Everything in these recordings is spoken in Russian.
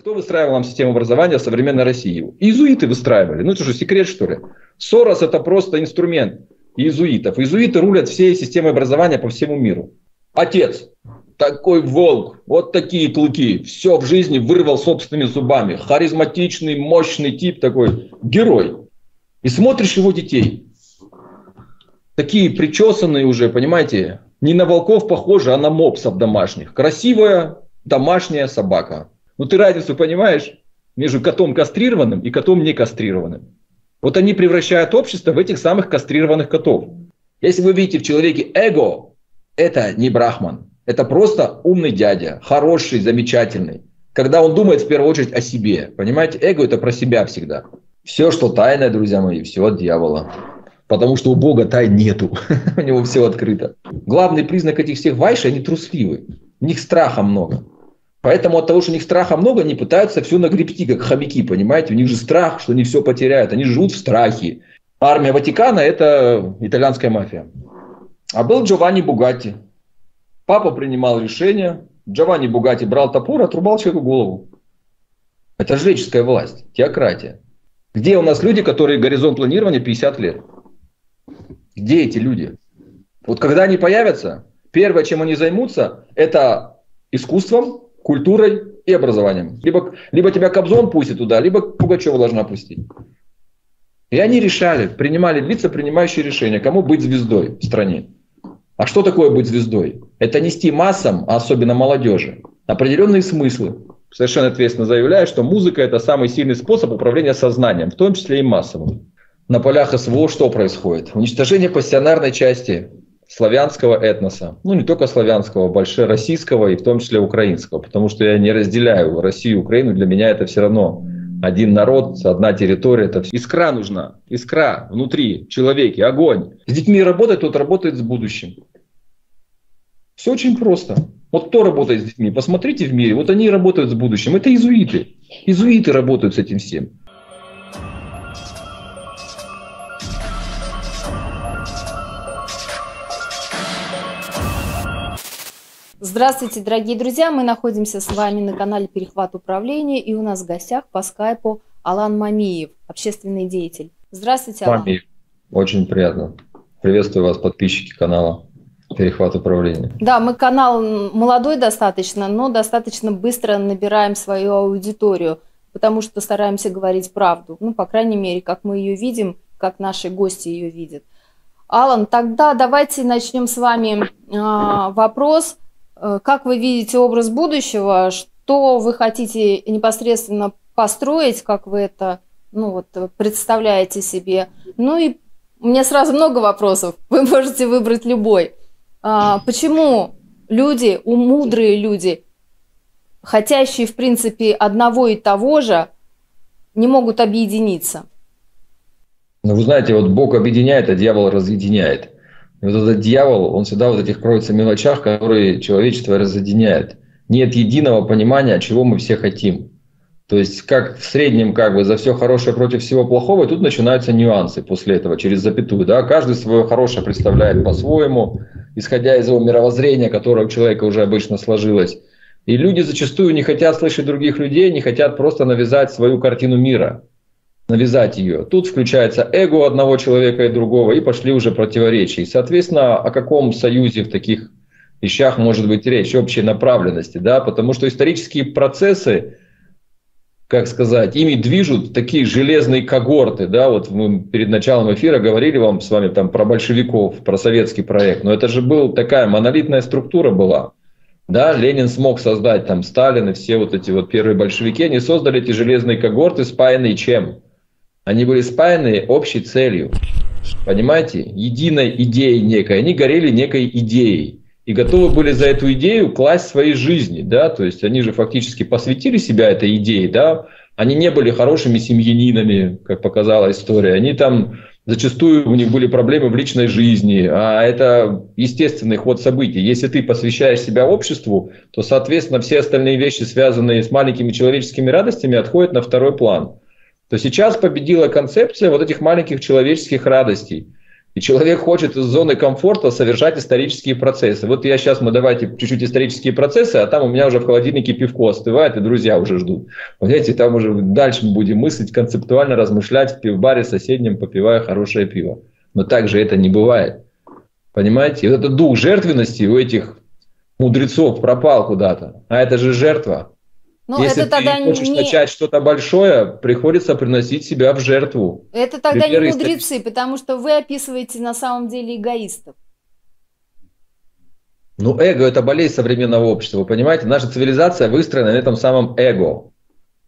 Кто выстраивал нам систему образования в современной России? Иезуиты выстраивали. Ну это же секрет, что ли? Сорос – это просто инструмент иезуитов. Иезуиты рулят всей системой образования по всему миру. Отец, такой волк, вот такие клыки, все в жизни вырвал собственными зубами. Харизматичный, мощный тип такой, герой. И смотришь его детей. Такие причесанные уже, понимаете, не на волков похожи, а на мопсов домашних. Красивая домашняя собака. Ну ты разницу понимаешь между котом кастрированным и котом не кастрированным? Вот они превращают общество в этих самых кастрированных котов. Если вы видите в человеке эго, это не брахман. Это просто умный дядя, хороший, замечательный. Когда он думает в первую очередь о себе. Понимаете, эго это про себя всегда. Все, что тайное, друзья мои, все от дьявола. Потому что у Бога тайн нету. у него все открыто. Главный признак этих всех вайши, они трусливы. У них страха много. Поэтому от того, что у них страха много, они пытаются все нагребти, как хомяки, понимаете? У них же страх, что они все потеряют. Они живут в страхе. Армия Ватикана – это итальянская мафия. А был Джованни Бугатти. Папа принимал решение. Джованни Бугатти брал топор, отрубал человеку голову. Это жреческая власть, теократия. Где у нас люди, которые горизонт планирования 50 лет? Где эти люди? Вот когда они появятся, первое, чем они займутся, это искусством, культурой и образованием. Либо, либо тебя Кобзон пустит туда, либо Пугачева должна пустить. И они решали, принимали лица, принимающие решения, кому быть звездой в стране. А что такое быть звездой? Это нести массам, а особенно молодежи, определенные смыслы. Совершенно ответственно заявляю, что музыка – это самый сильный способ управления сознанием, в том числе и массовым. На полях СВО что происходит? Уничтожение пассионарной части славянского этноса. Ну, не только славянского, больше российского и в том числе украинского. Потому что я не разделяю Россию и Украину. Для меня это все равно один народ, одна территория. Это искра нужна. Искра внутри, человеке, огонь. С детьми работает, тот работает с будущим. Все очень просто. Вот кто работает с детьми? Посмотрите в мире. Вот они работают с будущим. Это изуиты. Изуиты работают с этим всем. Здравствуйте, дорогие друзья! Мы находимся с вами на канале «Перехват управления» и у нас в гостях по скайпу Алан Мамиев, общественный деятель. Здравствуйте, Алан. Мамиев. Очень приятно. Приветствую вас, подписчики канала «Перехват управления». Да, мы канал молодой достаточно, но достаточно быстро набираем свою аудиторию, потому что стараемся говорить правду. Ну, по крайней мере, как мы ее видим, как наши гости ее видят. Алан, тогда давайте начнем с вами э, вопрос – как вы видите образ будущего? Что вы хотите непосредственно построить? Как вы это ну, вот, представляете себе? Ну и у меня сразу много вопросов. Вы можете выбрать любой. А, почему люди, умудрые люди, хотящие, в принципе, одного и того же, не могут объединиться? Ну, вы знаете, вот Бог объединяет, а дьявол разъединяет. И вот этот дьявол, он всегда вот этих кроется мелочах, которые человечество разъединяет. Нет единого понимания, чего мы все хотим. То есть, как в среднем, как бы за все хорошее против всего плохого, и тут начинаются нюансы после этого, через запятую. Да? Каждый свое хорошее представляет по-своему, исходя из его мировоззрения, которое у человека уже обычно сложилось. И люди зачастую не хотят слышать других людей, не хотят просто навязать свою картину мира навязать ее. Тут включается эго одного человека и другого, и пошли уже противоречия. И, соответственно, о каком союзе в таких вещах может быть речь, общей направленности, да, потому что исторические процессы, как сказать, ими движут такие железные когорты, да, вот мы перед началом эфира говорили вам с вами там про большевиков, про советский проект, но это же была такая монолитная структура была, да, Ленин смог создать там Сталин и все вот эти вот первые большевики, они создали эти железные когорты, спаянные чем? Они были спаяны общей целью. Понимаете? Единой идеей некой. Они горели некой идеей. И готовы были за эту идею класть свои жизни. Да? То есть они же фактически посвятили себя этой идее. Да? Они не были хорошими семьянинами, как показала история. Они там зачастую у них были проблемы в личной жизни, а это естественный ход событий. Если ты посвящаешь себя обществу, то, соответственно, все остальные вещи, связанные с маленькими человеческими радостями, отходят на второй план то сейчас победила концепция вот этих маленьких человеческих радостей. И человек хочет из зоны комфорта совершать исторические процессы. Вот я сейчас, мы давайте чуть-чуть исторические процессы, а там у меня уже в холодильнике пивко остывает, и друзья уже ждут. Понимаете, там уже дальше мы будем мыслить, концептуально размышлять в пивбаре соседнем, попивая хорошее пиво. Но так же это не бывает. Понимаете? И вот этот дух жертвенности у этих мудрецов пропал куда-то. А это же жертва. Но ну, Если это тогда ты хочешь не... начать что-то большое, приходится приносить себя в жертву. Это тогда Примеры не мудрецы, потому что вы описываете на самом деле эгоистов. Ну, эго – это болезнь современного общества. Вы понимаете, наша цивилизация выстроена на этом самом эго.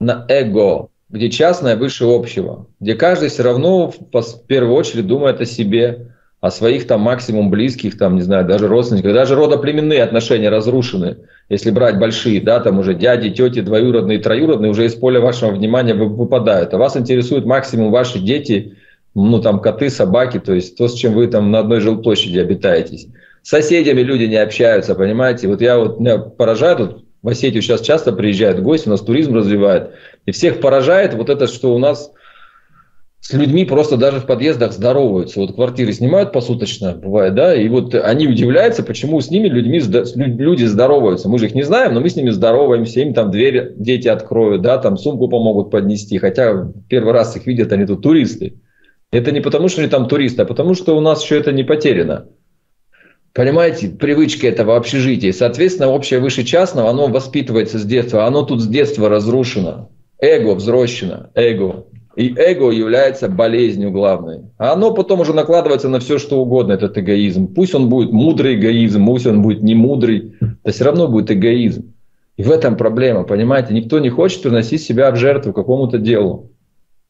На эго, где частное выше общего. Где каждый все равно в первую очередь думает о себе, о своих там максимум близких, там, не знаю, даже родственниках, даже родоплеменные отношения разрушены, если брать большие, да, там уже дяди, тети, двоюродные, троюродные уже из поля вашего внимания выпадают. А вас интересуют максимум ваши дети, ну там коты, собаки, то есть то, с чем вы там на одной жилплощади обитаетесь. С соседями люди не общаются, понимаете? Вот я вот, меня поражает, вот в Осетию сейчас часто приезжают гости, у нас туризм развивает, и всех поражает вот это, что у нас с людьми просто даже в подъездах здороваются. Вот квартиры снимают посуточно, бывает, да, и вот они удивляются, почему с ними людьми, люди здороваются. Мы же их не знаем, но мы с ними здороваемся, им там двери дети откроют, да, там сумку помогут поднести, хотя первый раз их видят, они тут туристы. Это не потому, что они там туристы, а потому, что у нас еще это не потеряно. Понимаете, привычки этого общежития. Соответственно, общее выше частного, оно воспитывается с детства, оно тут с детства разрушено. Эго взрощено, эго. И эго является болезнью главной. А оно потом уже накладывается на все, что угодно, этот эгоизм. Пусть он будет мудрый эгоизм, пусть он будет не мудрый, то все равно будет эгоизм. И в этом проблема, понимаете? Никто не хочет приносить себя в жертву какому-то делу.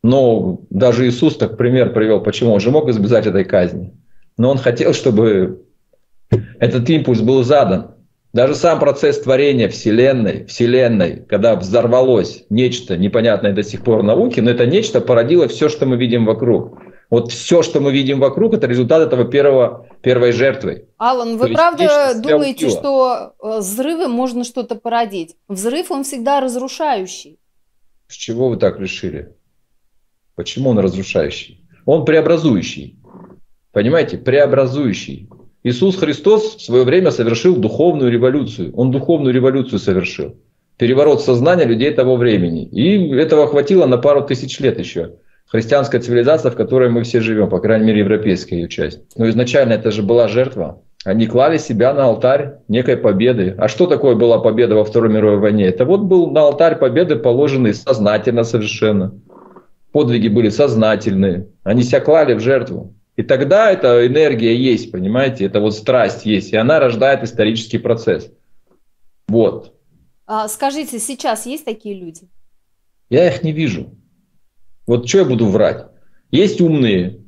Но даже Иисус так пример привел, почему он же мог избежать этой казни. Но он хотел, чтобы этот импульс был задан. Даже сам процесс творения Вселенной, Вселенной, когда взорвалось нечто непонятное до сих пор науки, но это нечто породило все, что мы видим вокруг. Вот все, что мы видим вокруг, это результат этого первого, первой жертвы. Алан, вы правда думаете, что э, взрывы можно что-то породить? Взрыв, он всегда разрушающий. С чего вы так решили? Почему он разрушающий? Он преобразующий. Понимаете, преобразующий. Иисус Христос в свое время совершил духовную революцию. Он духовную революцию совершил. Переворот сознания людей того времени. И этого хватило на пару тысяч лет еще. Христианская цивилизация, в которой мы все живем, по крайней мере, европейская ее часть. Но изначально это же была жертва. Они клали себя на алтарь некой победы. А что такое была победа во Второй мировой войне? Это вот был на алтарь победы положенный сознательно совершенно. Подвиги были сознательные. Они себя клали в жертву. И тогда эта энергия есть, понимаете, это вот страсть есть, и она рождает исторический процесс. Вот. А, скажите, сейчас есть такие люди? Я их не вижу. Вот что я буду врать? Есть умные,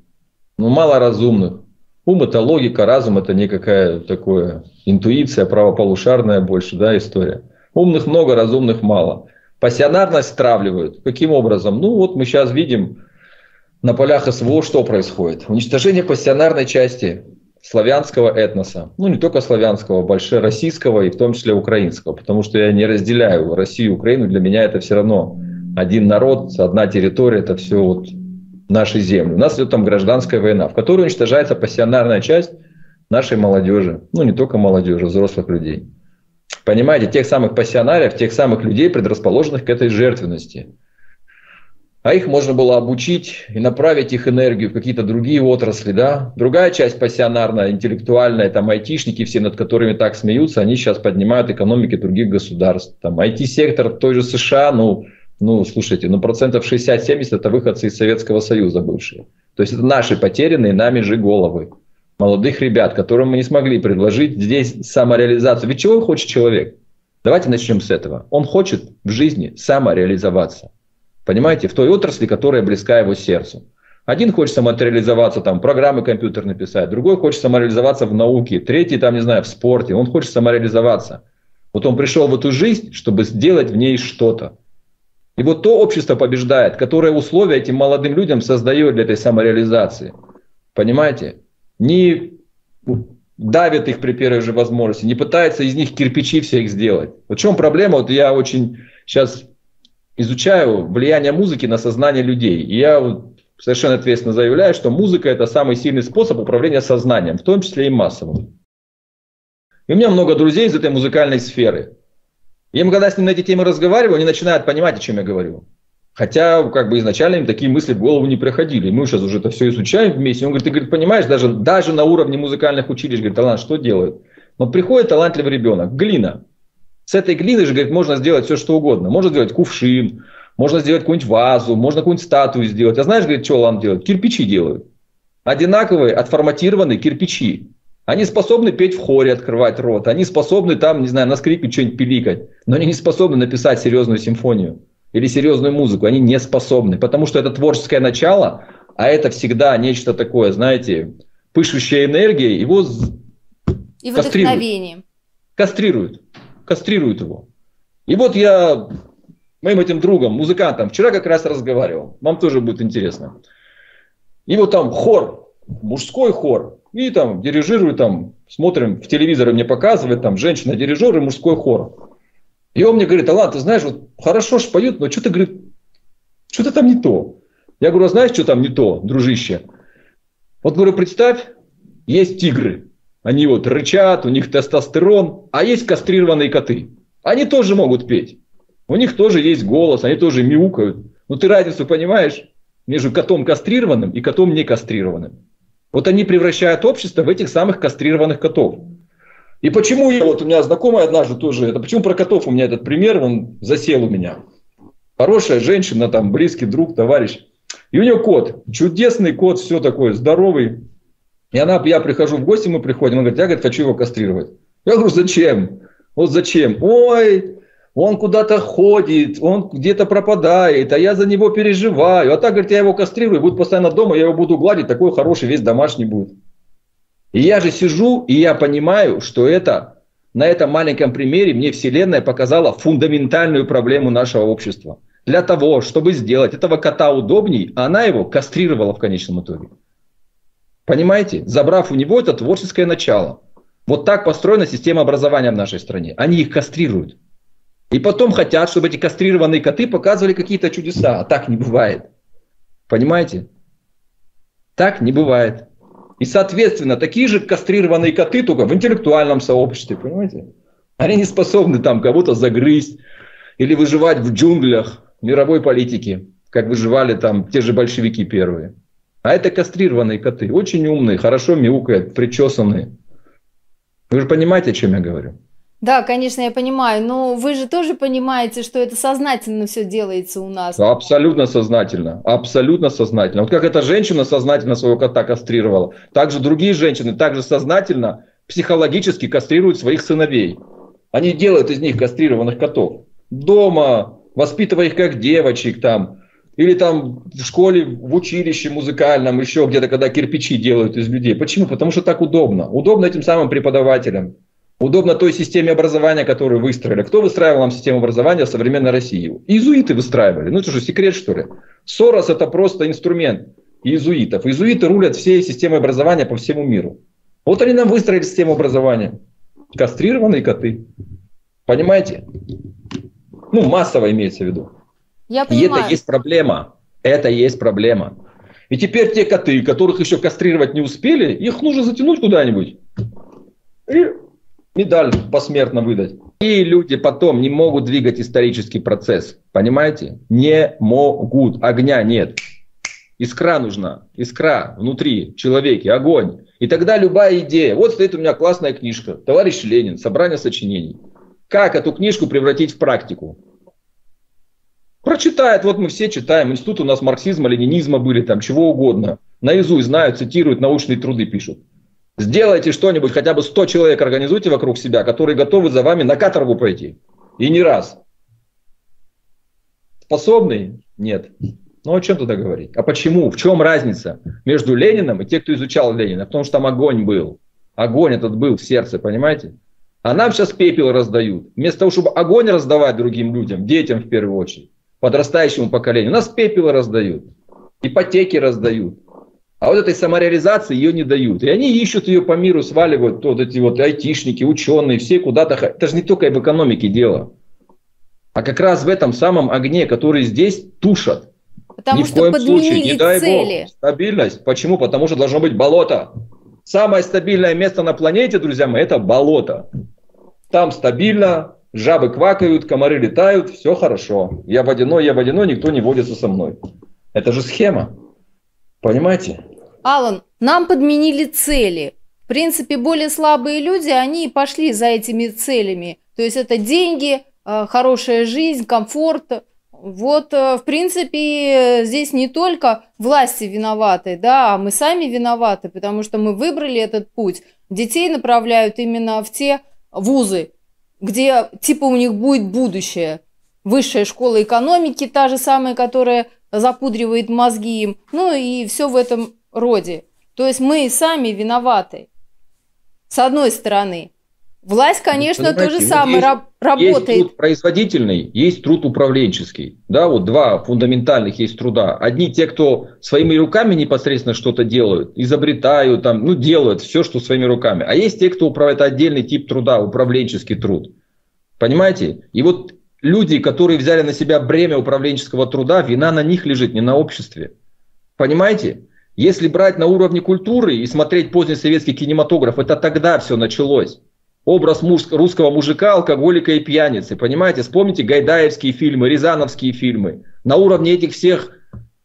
но мало разумных. Ум это логика, разум это не какая такое интуиция, правополушарная больше, да, история. Умных много, разумных мало. Пассионарность стравливают. Каким образом? Ну вот мы сейчас видим, на полях СВО что происходит? Уничтожение пассионарной части славянского этноса. Ну, не только славянского, больше российского и в том числе украинского. Потому что я не разделяю Россию и Украину. Для меня это все равно один народ, одна территория, это все вот наши земли. У нас идет там гражданская война, в которой уничтожается пассионарная часть нашей молодежи. Ну, не только молодежи, взрослых людей. Понимаете, тех самых пассионариев, тех самых людей, предрасположенных к этой жертвенности – а их можно было обучить и направить их энергию в какие-то другие отрасли, да. Другая часть пассионарная, интеллектуальная, там айтишники все, над которыми так смеются, они сейчас поднимают экономики других государств. Там IT-сектор той же США, ну, ну, слушайте, ну процентов 60-70 это выходцы из Советского Союза бывшие. То есть это наши потерянные нами же головы. Молодых ребят, которым мы не смогли предложить здесь самореализацию. Ведь чего хочет человек? Давайте начнем с этого. Он хочет в жизни самореализоваться. Понимаете, в той отрасли, которая близка его сердцу. Один хочет самореализоваться, там, программы компьютер написать, другой хочет самореализоваться в науке, третий, там, не знаю, в спорте, он хочет самореализоваться. Вот он пришел в эту жизнь, чтобы сделать в ней что-то. И вот то общество побеждает, которое условия этим молодым людям создает для этой самореализации. Понимаете? Не давит их при первой же возможности, не пытается из них кирпичи всех сделать. Вот в чем проблема? Вот я очень сейчас изучаю влияние музыки на сознание людей. И я совершенно ответственно заявляю, что музыка – это самый сильный способ управления сознанием, в том числе и массовым. И у меня много друзей из этой музыкальной сферы. И им, когда с ним на эти темы разговариваю, они начинают понимать, о чем я говорю. Хотя, как бы изначально им такие мысли в голову не приходили. Мы сейчас уже это все изучаем вместе. Он говорит, ты говорит, понимаешь, даже, даже на уровне музыкальных училищ, говорит, талант что делают? Но приходит талантливый ребенок, глина. С этой глины же, говорит, можно сделать все, что угодно. Можно сделать кувшин, можно сделать какую-нибудь вазу, можно какую-нибудь статую сделать. А знаешь, говорит, что ламп делают? Кирпичи делают. Одинаковые, отформатированные кирпичи. Они способны петь в хоре, открывать рот. Они способны там, не знаю, на скрипе что-нибудь пиликать. Но они не способны написать серьезную симфонию или серьезную музыку. Они не способны. Потому что это творческое начало, а это всегда нечто такое, знаете, пышущая энергия, его и вдохновением. Кастрируют. Кастрируют его. И вот я моим этим другом, музыкантом, вчера как раз разговаривал. Вам тоже будет интересно. И вот там хор, мужской хор. И там дирижирует, там, смотрим, в телевизоре мне показывает, там, женщина-дирижер и мужской хор. И он мне говорит, Алан, ты знаешь, вот хорошо ж поют, но что-то, говорит, что-то там не то. Я говорю, а знаешь, что там не то, дружище? Вот, говорю, представь, есть тигры. Они вот рычат, у них тестостерон, а есть кастрированные коты. Они тоже могут петь. У них тоже есть голос, они тоже мяукают. Но ты разницу понимаешь между котом кастрированным и котом не кастрированным? Вот они превращают общество в этих самых кастрированных котов. И почему я, вот у меня знакомая однажды тоже, это почему про котов у меня этот пример, он засел у меня. Хорошая женщина, там, близкий друг, товарищ. И у нее кот, чудесный кот, все такое, здоровый, и она, я прихожу в гости, мы приходим, она говорит, я говорит, хочу его кастрировать. Я говорю, зачем? Вот зачем? Ой, он куда-то ходит, он где-то пропадает, а я за него переживаю. А так, говорит, я его кастрирую, будет постоянно дома, я его буду гладить, такой хороший, весь домашний будет. И я же сижу, и я понимаю, что это, на этом маленьком примере мне Вселенная показала фундаментальную проблему нашего общества. Для того, чтобы сделать этого кота удобней, она его кастрировала в конечном итоге. Понимаете? Забрав у него это творческое начало. Вот так построена система образования в нашей стране. Они их кастрируют. И потом хотят, чтобы эти кастрированные коты показывали какие-то чудеса. А так не бывает. Понимаете? Так не бывает. И, соответственно, такие же кастрированные коты, только в интеллектуальном сообществе, понимаете? Они не способны там кого-то загрызть или выживать в джунглях мировой политики, как выживали там те же большевики первые. А это кастрированные коты, очень умные, хорошо мяукают, причесанные. Вы же понимаете, о чем я говорю? Да, конечно, я понимаю, но вы же тоже понимаете, что это сознательно все делается у нас. Абсолютно сознательно, абсолютно сознательно. Вот как эта женщина сознательно своего кота кастрировала, так же другие женщины также сознательно психологически кастрируют своих сыновей. Они делают из них кастрированных котов. Дома, воспитывая их как девочек там, или там в школе, в училище музыкальном, еще где-то, когда кирпичи делают из людей. Почему? Потому что так удобно. Удобно этим самым преподавателям. Удобно той системе образования, которую выстроили. Кто выстраивал нам систему образования в современной России? Иезуиты выстраивали. Ну это же секрет, что ли? Сорос это просто инструмент иезуитов. Иезуиты рулят всей системой образования по всему миру. Вот они нам выстроили систему образования. Кастрированные коты. Понимаете? Ну, массово имеется в виду. Я понимаю. И это есть проблема. Это есть проблема. И теперь те коты, которых еще кастрировать не успели, их нужно затянуть куда-нибудь. И медаль посмертно выдать. И люди потом не могут двигать исторический процесс. Понимаете? Не могут. Огня нет. Искра нужна. Искра внутри человеке. Огонь. И тогда любая идея. Вот стоит у меня классная книжка. Товарищ Ленин. Собрание сочинений. Как эту книжку превратить в практику? Прочитает, вот мы все читаем, институт у нас марксизма, ленинизма были, там чего угодно. Наизусть знают, цитируют, научные труды пишут. Сделайте что-нибудь, хотя бы 100 человек организуйте вокруг себя, которые готовы за вами на каторгу пойти. И не раз. Способный? Нет. Ну о чем туда говорить? А почему? В чем разница между Лениным и тем, кто изучал Ленина? Потому что там огонь был. Огонь этот был в сердце, понимаете? А нам сейчас пепел раздают. Вместо того, чтобы огонь раздавать другим людям, детям в первую очередь, подрастающему поколению. У нас пепел раздают, ипотеки раздают. А вот этой самореализации ее не дают. И они ищут ее по миру, сваливают вот эти вот айтишники, ученые, все куда-то. Это же не только в экономике дело. А как раз в этом самом огне, который здесь тушат. Потому Ни что в коем случае, не дай цели. Бог, стабильность. Почему? Потому что должно быть болото. Самое стабильное место на планете, друзья мои, это болото. Там стабильно, жабы квакают, комары летают, все хорошо. Я водяной, я водяной, никто не водится со мной. Это же схема. Понимаете? Алан, нам подменили цели. В принципе, более слабые люди, они пошли за этими целями. То есть это деньги, э, хорошая жизнь, комфорт. Вот, э, в принципе, здесь не только власти виноваты, да, а мы сами виноваты, потому что мы выбрали этот путь. Детей направляют именно в те вузы, где типа у них будет будущее. Высшая школа экономики, та же самая, которая запудривает мозги им, ну и все в этом роде. То есть мы сами виноваты. С одной стороны. Власть, конечно, то же самое есть, работает. Есть труд производительный, есть труд управленческий. Да, вот два фундаментальных есть труда. Одни те, кто своими руками непосредственно что-то делают, изобретают, там, ну, делают все, что своими руками. А есть те, кто управляет отдельный тип труда, управленческий труд. Понимаете? И вот люди, которые взяли на себя бремя управленческого труда, вина на них лежит, не на обществе. Понимаете? Если брать на уровне культуры и смотреть поздний советский кинематограф, это тогда все началось образ муж, русского мужика, алкоголика и пьяницы. Понимаете, вспомните гайдаевские фильмы, рязановские фильмы. На уровне этих всех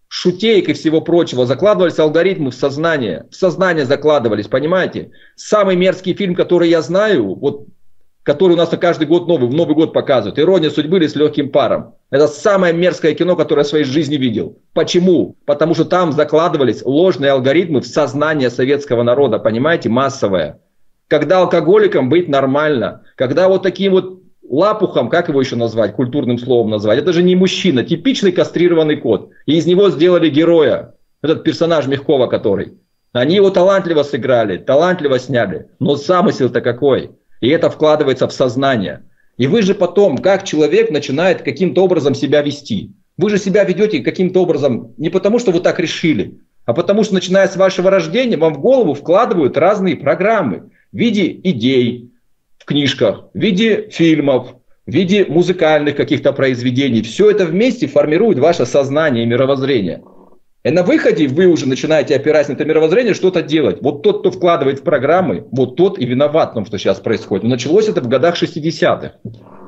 шутеек и всего прочего закладывались алгоритмы в сознание. В сознание закладывались, понимаете? Самый мерзкий фильм, который я знаю, вот, который у нас на каждый год новый, в Новый год показывают, «Ирония судьбы» или «С легким паром». Это самое мерзкое кино, которое я в своей жизни видел. Почему? Потому что там закладывались ложные алгоритмы в сознание советского народа, понимаете, массовое когда алкоголиком быть нормально, когда вот таким вот лапухом, как его еще назвать, культурным словом назвать, это же не мужчина, типичный кастрированный кот. И из него сделали героя, этот персонаж Мягкова который. Они его талантливо сыграли, талантливо сняли, но замысел-то какой? И это вкладывается в сознание. И вы же потом, как человек начинает каким-то образом себя вести. Вы же себя ведете каким-то образом не потому, что вы так решили, а потому что, начиная с вашего рождения, вам в голову вкладывают разные программы в виде идей в книжках, в виде фильмов, в виде музыкальных каких-то произведений. Все это вместе формирует ваше сознание и мировоззрение. И на выходе вы уже начинаете, опираясь на это мировоззрение, что-то делать. Вот тот, кто вкладывает в программы, вот тот и виноват в том, что сейчас происходит. Началось это в годах 60-х.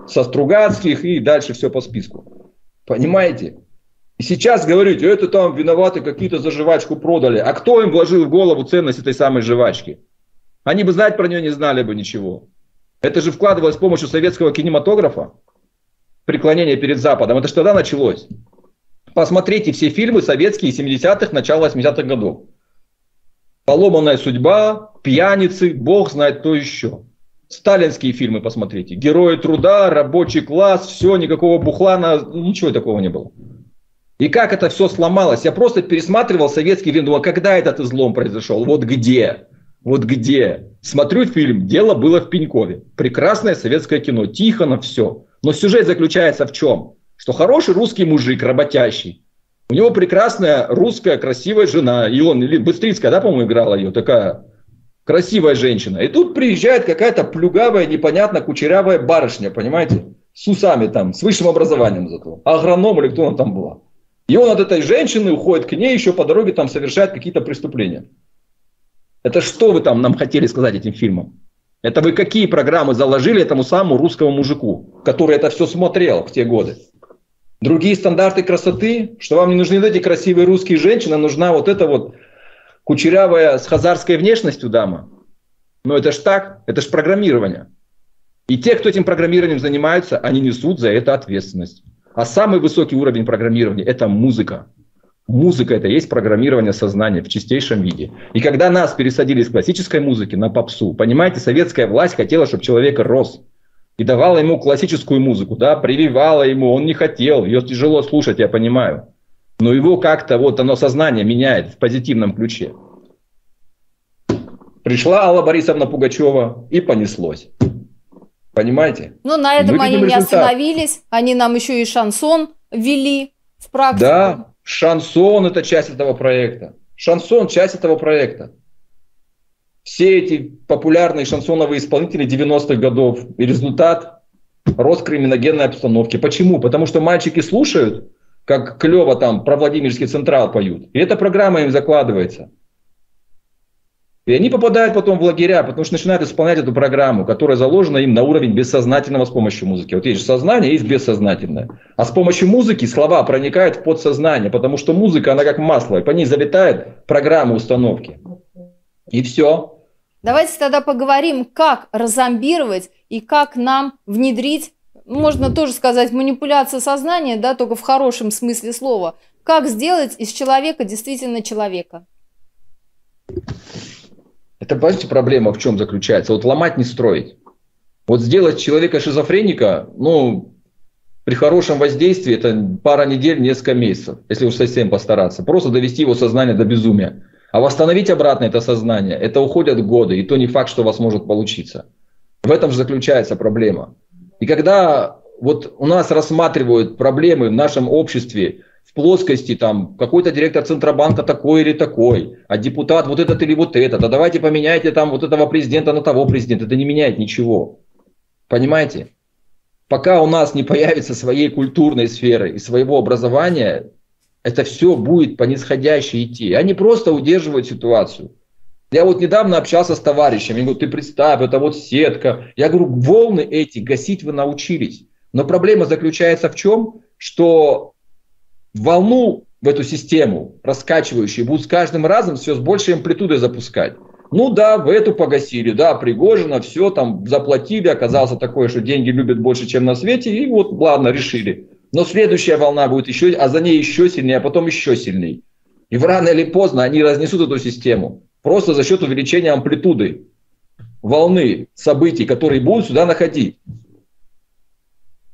Со Стругацких и дальше все по списку. Понимаете? И сейчас говорите, это там виноваты какие-то за жвачку продали. А кто им вложил в голову ценность этой самой жвачки? Они бы знать про нее не знали бы ничего. Это же вкладывалось с помощью советского кинематографа. Преклонение перед Западом. Это же тогда началось. Посмотрите все фильмы советские 70-х, начала 80-х годов. Поломанная судьба, пьяницы, бог знает кто еще. Сталинские фильмы посмотрите. Герои труда, рабочий класс, все, никакого бухлана, ничего такого не было. И как это все сломалось? Я просто пересматривал советский фильм, думал, когда этот излом произошел, вот где? Вот где? Смотрю фильм «Дело было в Пенькове». Прекрасное советское кино. Тихо все. Но сюжет заключается в чем? Что хороший русский мужик, работящий. У него прекрасная русская красивая жена. И он, или Быстрицкая, да, по-моему, играла ее. Такая красивая женщина. И тут приезжает какая-то плюгавая, непонятно кучерявая барышня, понимаете? С усами там, с высшим образованием зато. Агроном или кто он там была. И он от этой женщины уходит к ней, еще по дороге там совершает какие-то преступления. Это что вы там нам хотели сказать этим фильмом? Это вы какие программы заложили этому самому русскому мужику, который это все смотрел в те годы? Другие стандарты красоты, что вам не нужны эти красивые русские женщины, нужна вот эта вот кучерявая с хазарской внешностью дама. Но это ж так, это ж программирование. И те, кто этим программированием занимаются, они несут за это ответственность. А самый высокий уровень программирования – это музыка. Музыка – это есть программирование сознания в чистейшем виде. И когда нас пересадили из классической музыки на попсу, понимаете, советская власть хотела, чтобы человек рос. И давала ему классическую музыку, да, прививала ему, он не хотел, ее тяжело слушать, я понимаю. Но его как-то вот оно сознание меняет в позитивном ключе. Пришла Алла Борисовна Пугачева и понеслось. Понимаете? Ну, на этом они не результат. остановились. Они нам еще и шансон ввели в практику. Да, Шансон – это часть этого проекта. Шансон – часть этого проекта. Все эти популярные шансоновые исполнители 90-х годов и результат – рост криминогенной обстановки. Почему? Потому что мальчики слушают, как клево там про Владимирский Централ поют. И эта программа им закладывается. И они попадают потом в лагеря, потому что начинают исполнять эту программу, которая заложена им на уровень бессознательного с помощью музыки. Вот есть же сознание, есть бессознательное. А с помощью музыки слова проникают в подсознание, потому что музыка, она как масло, и по ней залетает программа установки. И все. Давайте тогда поговорим, как разомбировать и как нам внедрить, можно тоже сказать, манипуляция сознания, да, только в хорошем смысле слова. Как сделать из человека действительно человека? Это, понимаете, проблема в чем заключается? Вот ломать не строить. Вот сделать человека шизофреника, ну, при хорошем воздействии это пара недель, несколько месяцев, если уж совсем постараться. Просто довести его сознание до безумия. А восстановить обратно это сознание, это уходят годы, и то не факт, что у вас может получиться. В этом же заключается проблема. И когда вот у нас рассматривают проблемы в нашем обществе в плоскости, там, какой-то директор Центробанка такой или такой, а депутат вот этот или вот этот, а давайте поменяйте там вот этого президента на того президента. Это не меняет ничего. Понимаете? Пока у нас не появится своей культурной сферы и своего образования, это все будет по нисходящей идти. Они просто удерживают ситуацию. Я вот недавно общался с товарищами, говорю, ты представь, это вот сетка. Я говорю, волны эти гасить вы научились. Но проблема заключается в чем? Что волну в эту систему раскачивающую будут с каждым разом все с большей амплитудой запускать. Ну да, в эту погасили, да, Пригожина, все там заплатили, оказался такое, что деньги любят больше, чем на свете, и вот, ладно, решили. Но следующая волна будет еще, а за ней еще сильнее, а потом еще сильнее. И рано или поздно они разнесут эту систему. Просто за счет увеличения амплитуды волны событий, которые будут сюда находить.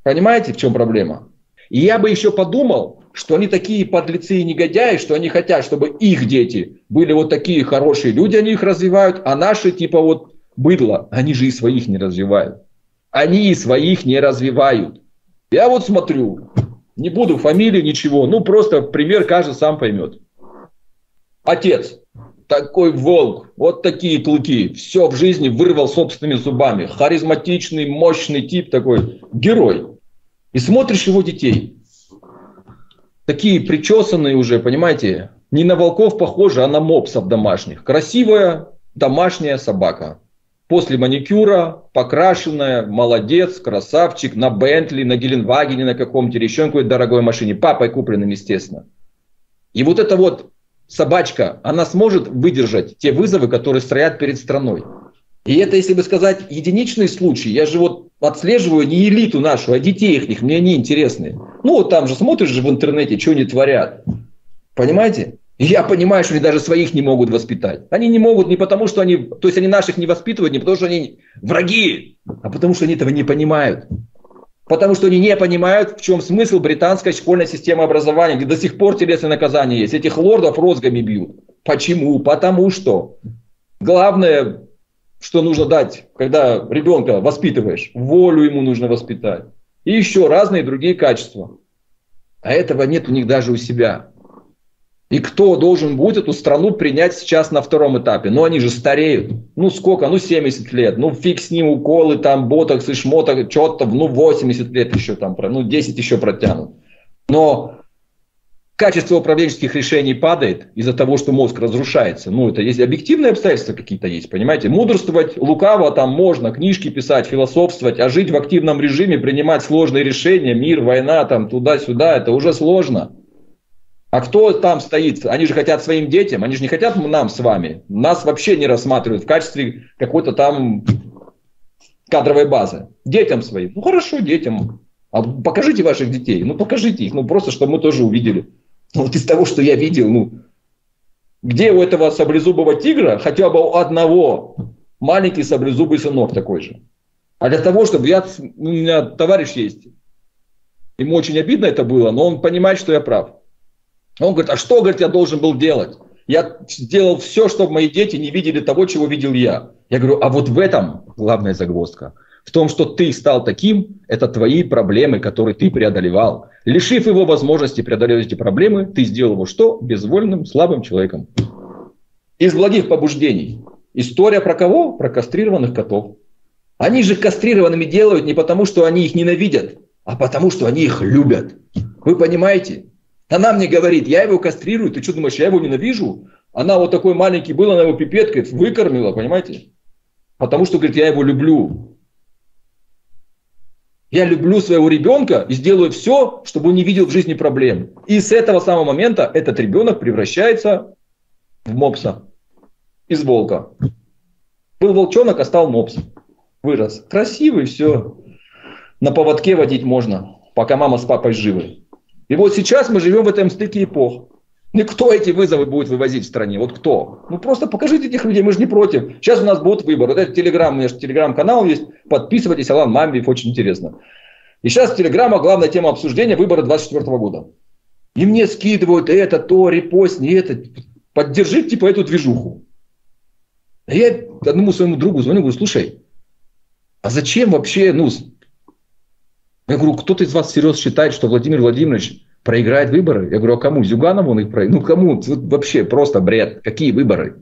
Понимаете, в чем проблема? И я бы еще подумал, что они такие подлецы и негодяи, что они хотят, чтобы их дети были вот такие хорошие люди, они их развивают, а наши типа вот быдло, они же и своих не развивают. Они и своих не развивают. Я вот смотрю, не буду фамилии, ничего, ну просто пример каждый сам поймет. Отец, такой волк, вот такие клыки, все в жизни вырвал собственными зубами, харизматичный, мощный тип такой, герой. И смотришь его детей, такие причесанные уже, понимаете, не на волков похожи, а на мопсов домашних. Красивая домашняя собака. После маникюра, покрашенная, молодец, красавчик, на Бентли, на Геленвагене, на каком-то или еще какой-то дорогой машине. Папой купленным, естественно. И вот эта вот собачка, она сможет выдержать те вызовы, которые стоят перед страной. И это, если бы сказать, единичный случай. Я же вот отслеживаю не элиту нашу, а детей их, мне они интересны. Ну, вот там же смотришь же в интернете, что они творят. Понимаете? Я понимаю, что они даже своих не могут воспитать. Они не могут не потому, что они... То есть они наших не воспитывают, не потому, что они враги, а потому, что они этого не понимают. Потому что они не понимают, в чем смысл британской школьной системы образования, где до сих пор телесные наказания есть. Этих лордов розгами бьют. Почему? Потому что главное что нужно дать, когда ребенка воспитываешь? Волю ему нужно воспитать. И еще разные другие качества. А этого нет у них даже у себя. И кто должен будет эту страну принять сейчас на втором этапе? Ну, они же стареют. Ну, сколько? Ну, 70 лет. Ну, фиг с ним, уколы, там, ботокс и шмоток, что-то, ну, 80 лет еще там, ну, 10 еще протянут. Но качество управленческих решений падает из-за того, что мозг разрушается. Ну, это есть объективные обстоятельства какие-то есть, понимаете? Мудрствовать лукаво там можно, книжки писать, философствовать, а жить в активном режиме, принимать сложные решения, мир, война, там, туда-сюда, это уже сложно. А кто там стоит? Они же хотят своим детям, они же не хотят нам с вами. Нас вообще не рассматривают в качестве какой-то там кадровой базы. Детям своим. Ну хорошо, детям. А покажите ваших детей. Ну покажите их. Ну просто, чтобы мы тоже увидели. Ну, вот из того, что я видел, ну, где у этого саблезубого тигра хотя бы у одного маленький саблезубый сынок такой же. А для того, чтобы я, у меня товарищ есть, ему очень обидно это было, но он понимает, что я прав. Он говорит, а что, говорит, я должен был делать? Я сделал все, чтобы мои дети не видели того, чего видел я. Я говорю, а вот в этом главная загвоздка – в том, что ты стал таким, это твои проблемы, которые ты преодолевал. Лишив его возможности преодолевать эти проблемы, ты сделал его что? Безвольным, слабым человеком. Из благих побуждений. История про кого? Про кастрированных котов. Они же кастрированными делают не потому, что они их ненавидят, а потому, что они их любят. Вы понимаете? Она мне говорит, я его кастрирую, ты что думаешь, я его ненавижу? Она вот такой маленький был, она его пипеткой выкормила, понимаете? Потому что, говорит, я его люблю. Я люблю своего ребенка и сделаю все, чтобы он не видел в жизни проблем. И с этого самого момента этот ребенок превращается в мопса из волка. Был волчонок, а стал мопс. Вырос. Красивый, все. На поводке водить можно, пока мама с папой живы. И вот сейчас мы живем в этом стыке эпох. И кто эти вызовы будет вывозить в стране? Вот кто? Ну просто покажите этих людей, мы же не против. Сейчас у нас будут выборы. Вот это телеграм, у меня же телеграм-канал есть. Подписывайтесь, Алан Мамбиев, очень интересно. И сейчас телеграмма, главная тема обсуждения выбора 24 года. И мне скидывают это, то, репост, не это. Поддержите типа эту движуху. А я одному своему другу звоню, говорю, слушай, а зачем вообще, ну, я говорю, кто-то из вас всерьез считает, что Владимир Владимирович проиграет выборы? Я говорю, а кому? Зюганову он их проиграет? Ну, кому? Тут вообще просто бред. Какие выборы?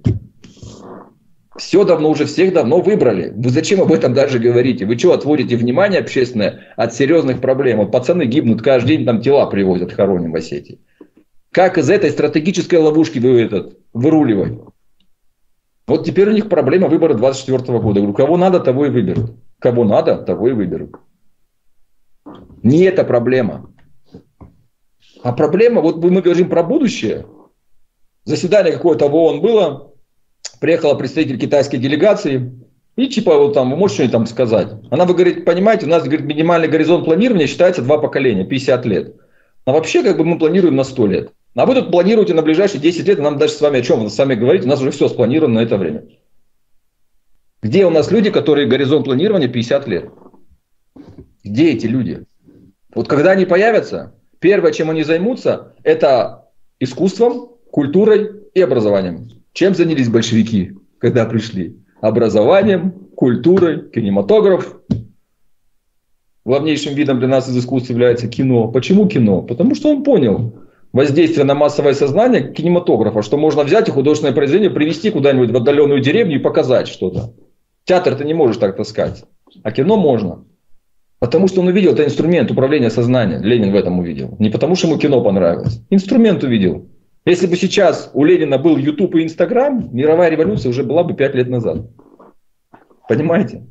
Все давно, уже всех давно выбрали. Вы зачем об этом даже говорите? Вы что, отводите внимание общественное от серьезных проблем? Вот пацаны гибнут, каждый день там тела привозят, хороним в Осетии. Как из этой стратегической ловушки вы этот, выруливать? Вот теперь у них проблема выбора 24 года. Я говорю, кого надо, того и выберут. Кого надо, того и выберут. Не это проблема. А проблема, вот мы говорим про будущее. Заседание какое-то в ООН было, приехала представитель китайской делегации, и типа вот там, вы можете что-нибудь там сказать? Она вы говорит, понимаете, у нас говорит, минимальный горизонт планирования считается два поколения, 50 лет. А вообще как бы мы планируем на 100 лет. А вы тут планируете на ближайшие 10 лет, нам дальше с вами о чем вы сами говорите, у нас уже все спланировано на это время. Где у нас люди, которые горизонт планирования 50 лет? Где эти люди? Вот когда они появятся, первое, чем они займутся, это искусством, культурой и образованием. Чем занялись большевики, когда пришли? Образованием, культурой, кинематограф. Главнейшим видом для нас из искусства является кино. Почему кино? Потому что он понял воздействие на массовое сознание кинематографа, что можно взять и художественное произведение привести куда-нибудь в отдаленную деревню и показать что-то. Театр ты не можешь так таскать, а кино можно. Потому что он увидел, это инструмент управления сознанием. Ленин в этом увидел. Не потому что ему кино понравилось. Инструмент увидел. Если бы сейчас у Ленина был YouTube и Instagram, мировая революция уже была бы пять лет назад. Понимаете?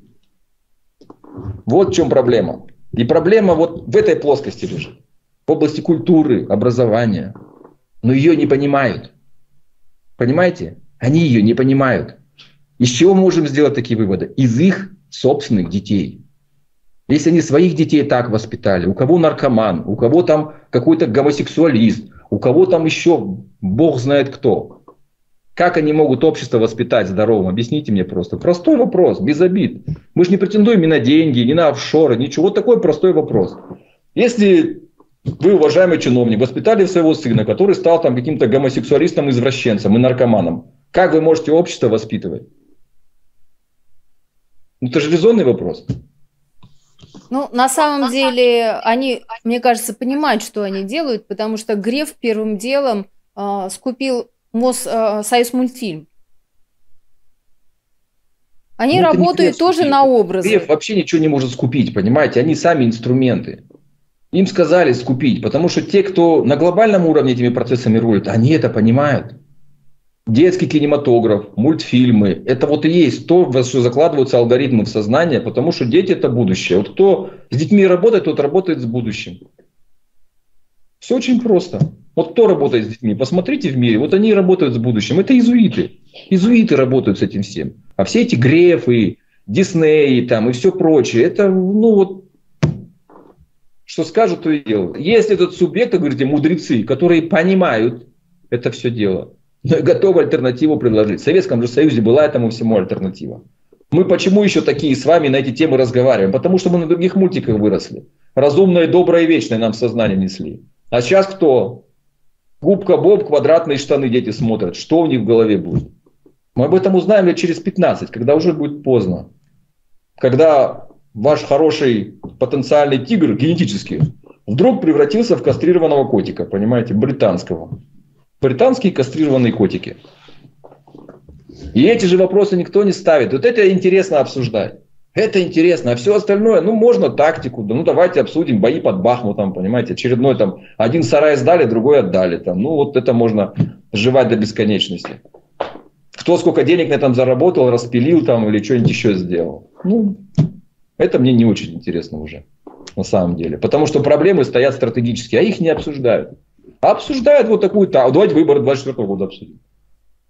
Вот в чем проблема. И проблема вот в этой плоскости лежит. В области культуры, образования. Но ее не понимают. Понимаете? Они ее не понимают. Из чего мы можем сделать такие выводы? Из их собственных детей. Если они своих детей так воспитали, у кого наркоман, у кого там какой-то гомосексуалист, у кого там еще бог знает кто. Как они могут общество воспитать здоровым? Объясните мне просто. Простой вопрос, без обид. Мы же не претендуем ни на деньги, ни на офшоры, ничего. Вот такой простой вопрос. Если вы, уважаемый чиновник, воспитали своего сына, который стал там каким-то гомосексуалистом, извращенцем и наркоманом, как вы можете общество воспитывать? Ну, это же резонный вопрос. Ну, на самом деле, они, мне кажется, понимают, что они делают, потому что Греф первым делом э, скупил МОЗ, э, Союз мультфильм. Они ну, работают тоже на образы. Греф вообще ничего не может скупить, понимаете? Они сами инструменты. Им сказали скупить, потому что те, кто на глобальном уровне этими процессами рулит, они это понимают детский кинематограф, мультфильмы. Это вот и есть то, во что закладываются алгоритмы в сознание, потому что дети – это будущее. Вот кто с детьми работает, тот работает с будущим. Все очень просто. Вот кто работает с детьми? Посмотрите в мире. Вот они работают с будущим. Это изуиты. Изуиты работают с этим всем. А все эти Грефы, Диснеи там и все прочее, это, ну вот, что скажут, то и делают. Если этот субъект, вы говорите, мудрецы, которые понимают это все дело, готовы альтернативу предложить. В Советском же Союзе была этому всему альтернатива. Мы почему еще такие с вами на эти темы разговариваем? Потому что мы на других мультиках выросли. Разумное, доброе и вечное нам сознание несли. А сейчас кто? Губка Боб, квадратные штаны дети смотрят. Что у них в голове будет? Мы об этом узнаем лет через 15, когда уже будет поздно. Когда ваш хороший потенциальный тигр генетически вдруг превратился в кастрированного котика, понимаете, британского британские кастрированные котики. И эти же вопросы никто не ставит. Вот это интересно обсуждать. Это интересно. А все остальное, ну, можно тактику. Да, ну, давайте обсудим бои под Бахмутом, понимаете. Очередной там, один сарай сдали, другой отдали. Там. Ну, вот это можно жевать до бесконечности. Кто сколько денег на этом заработал, распилил там или что-нибудь еще сделал. Ну, это мне не очень интересно уже, на самом деле. Потому что проблемы стоят стратегически, а их не обсуждают. Обсуждают вот такую, а давайте выборы 24 года обсудим.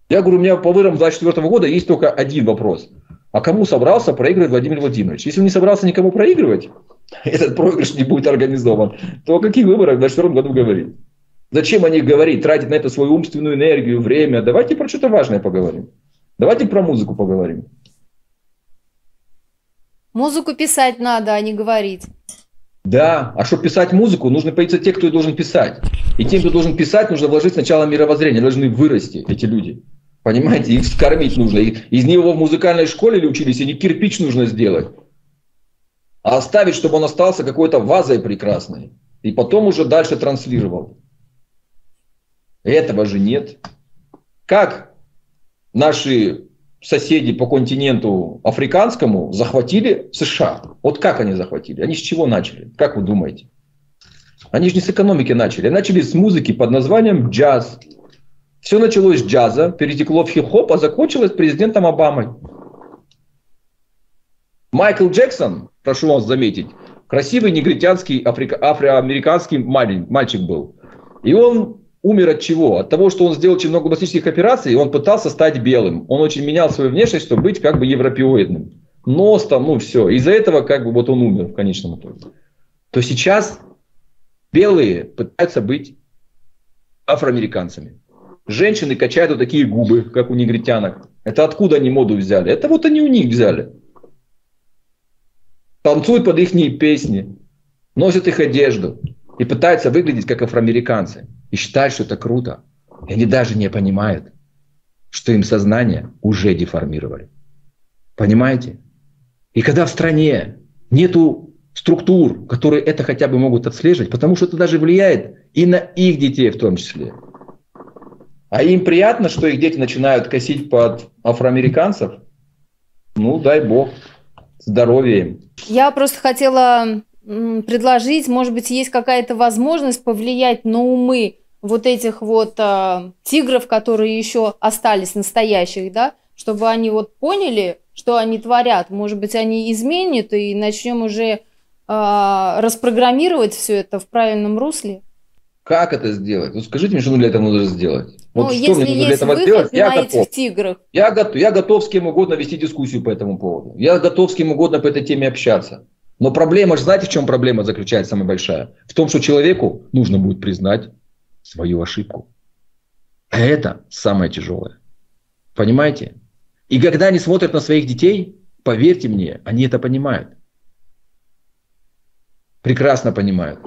Я говорю, у меня по выборам 24 года есть только один вопрос – а кому собрался проигрывать Владимир Владимирович? Если он не собрался никому проигрывать, этот проигрыш не будет организован, то о каких выборах в 2022 году говорить? Зачем о них говорить, тратить на это свою умственную энергию, время? Давайте про что-то важное поговорим. Давайте про музыку поговорим. Музыку писать надо, а не говорить. Да, а чтобы писать музыку, нужно появиться те, кто должен писать. И тем, кто должен писать, нужно вложить сначала мировоззрение, должны вырасти эти люди. Понимаете, их скормить нужно. Из него в музыкальной школе ли учились, и не кирпич нужно сделать. А оставить, чтобы он остался какой-то вазой прекрасной. И потом уже дальше транслировал. Этого же нет. Как наши соседи по континенту африканскому захватили США? Вот как они захватили? Они с чего начали? Как вы думаете? Они же не с экономики начали. Начали с музыки под названием джаз. Все началось с джаза, перетекло в хип-хоп, а закончилось президентом Обамой. Майкл Джексон, прошу вас заметить, красивый негритянский африка, афроамериканский мальчик был. И он умер от чего? От того, что он сделал очень много пластических операций, и он пытался стать белым. Он очень менял свою внешность, чтобы быть как бы европеоидным. Нос там, ну все. Из-за этого как бы вот он умер в конечном итоге. То сейчас белые пытаются быть афроамериканцами. Женщины качают вот такие губы, как у негритянок. Это откуда они моду взяли? Это вот они у них взяли. Танцуют под их песни, носят их одежду и пытаются выглядеть как афроамериканцы. И считают, что это круто. И они даже не понимают, что им сознание уже деформировали. Понимаете? И когда в стране нету структур, которые это хотя бы могут отслеживать, потому что это даже влияет и на их детей в том числе. А им приятно, что их дети начинают косить под афроамериканцев? Ну, дай бог. Здоровья им. Я просто хотела предложить, может быть, есть какая-то возможность повлиять на умы вот этих вот э, тигров, которые еще остались настоящих, да, чтобы они вот поняли, что они творят. Может быть, они изменят и начнем уже э, распрограммировать все это в правильном русле. Как это сделать? Ну, скажите мне, что для этого нужно сделать. Ну, вот что мне нужно для этого сделать? Я готов. Тиграх. Я, готов. я готов с кем угодно вести дискуссию по этому поводу. Я готов с кем угодно по этой теме общаться. Но проблема, знаете, в чем проблема заключается самая большая? В том, что человеку нужно будет признать свою ошибку. А это самое тяжелое. Понимаете? И когда они смотрят на своих детей, поверьте мне, они это понимают. Прекрасно понимают.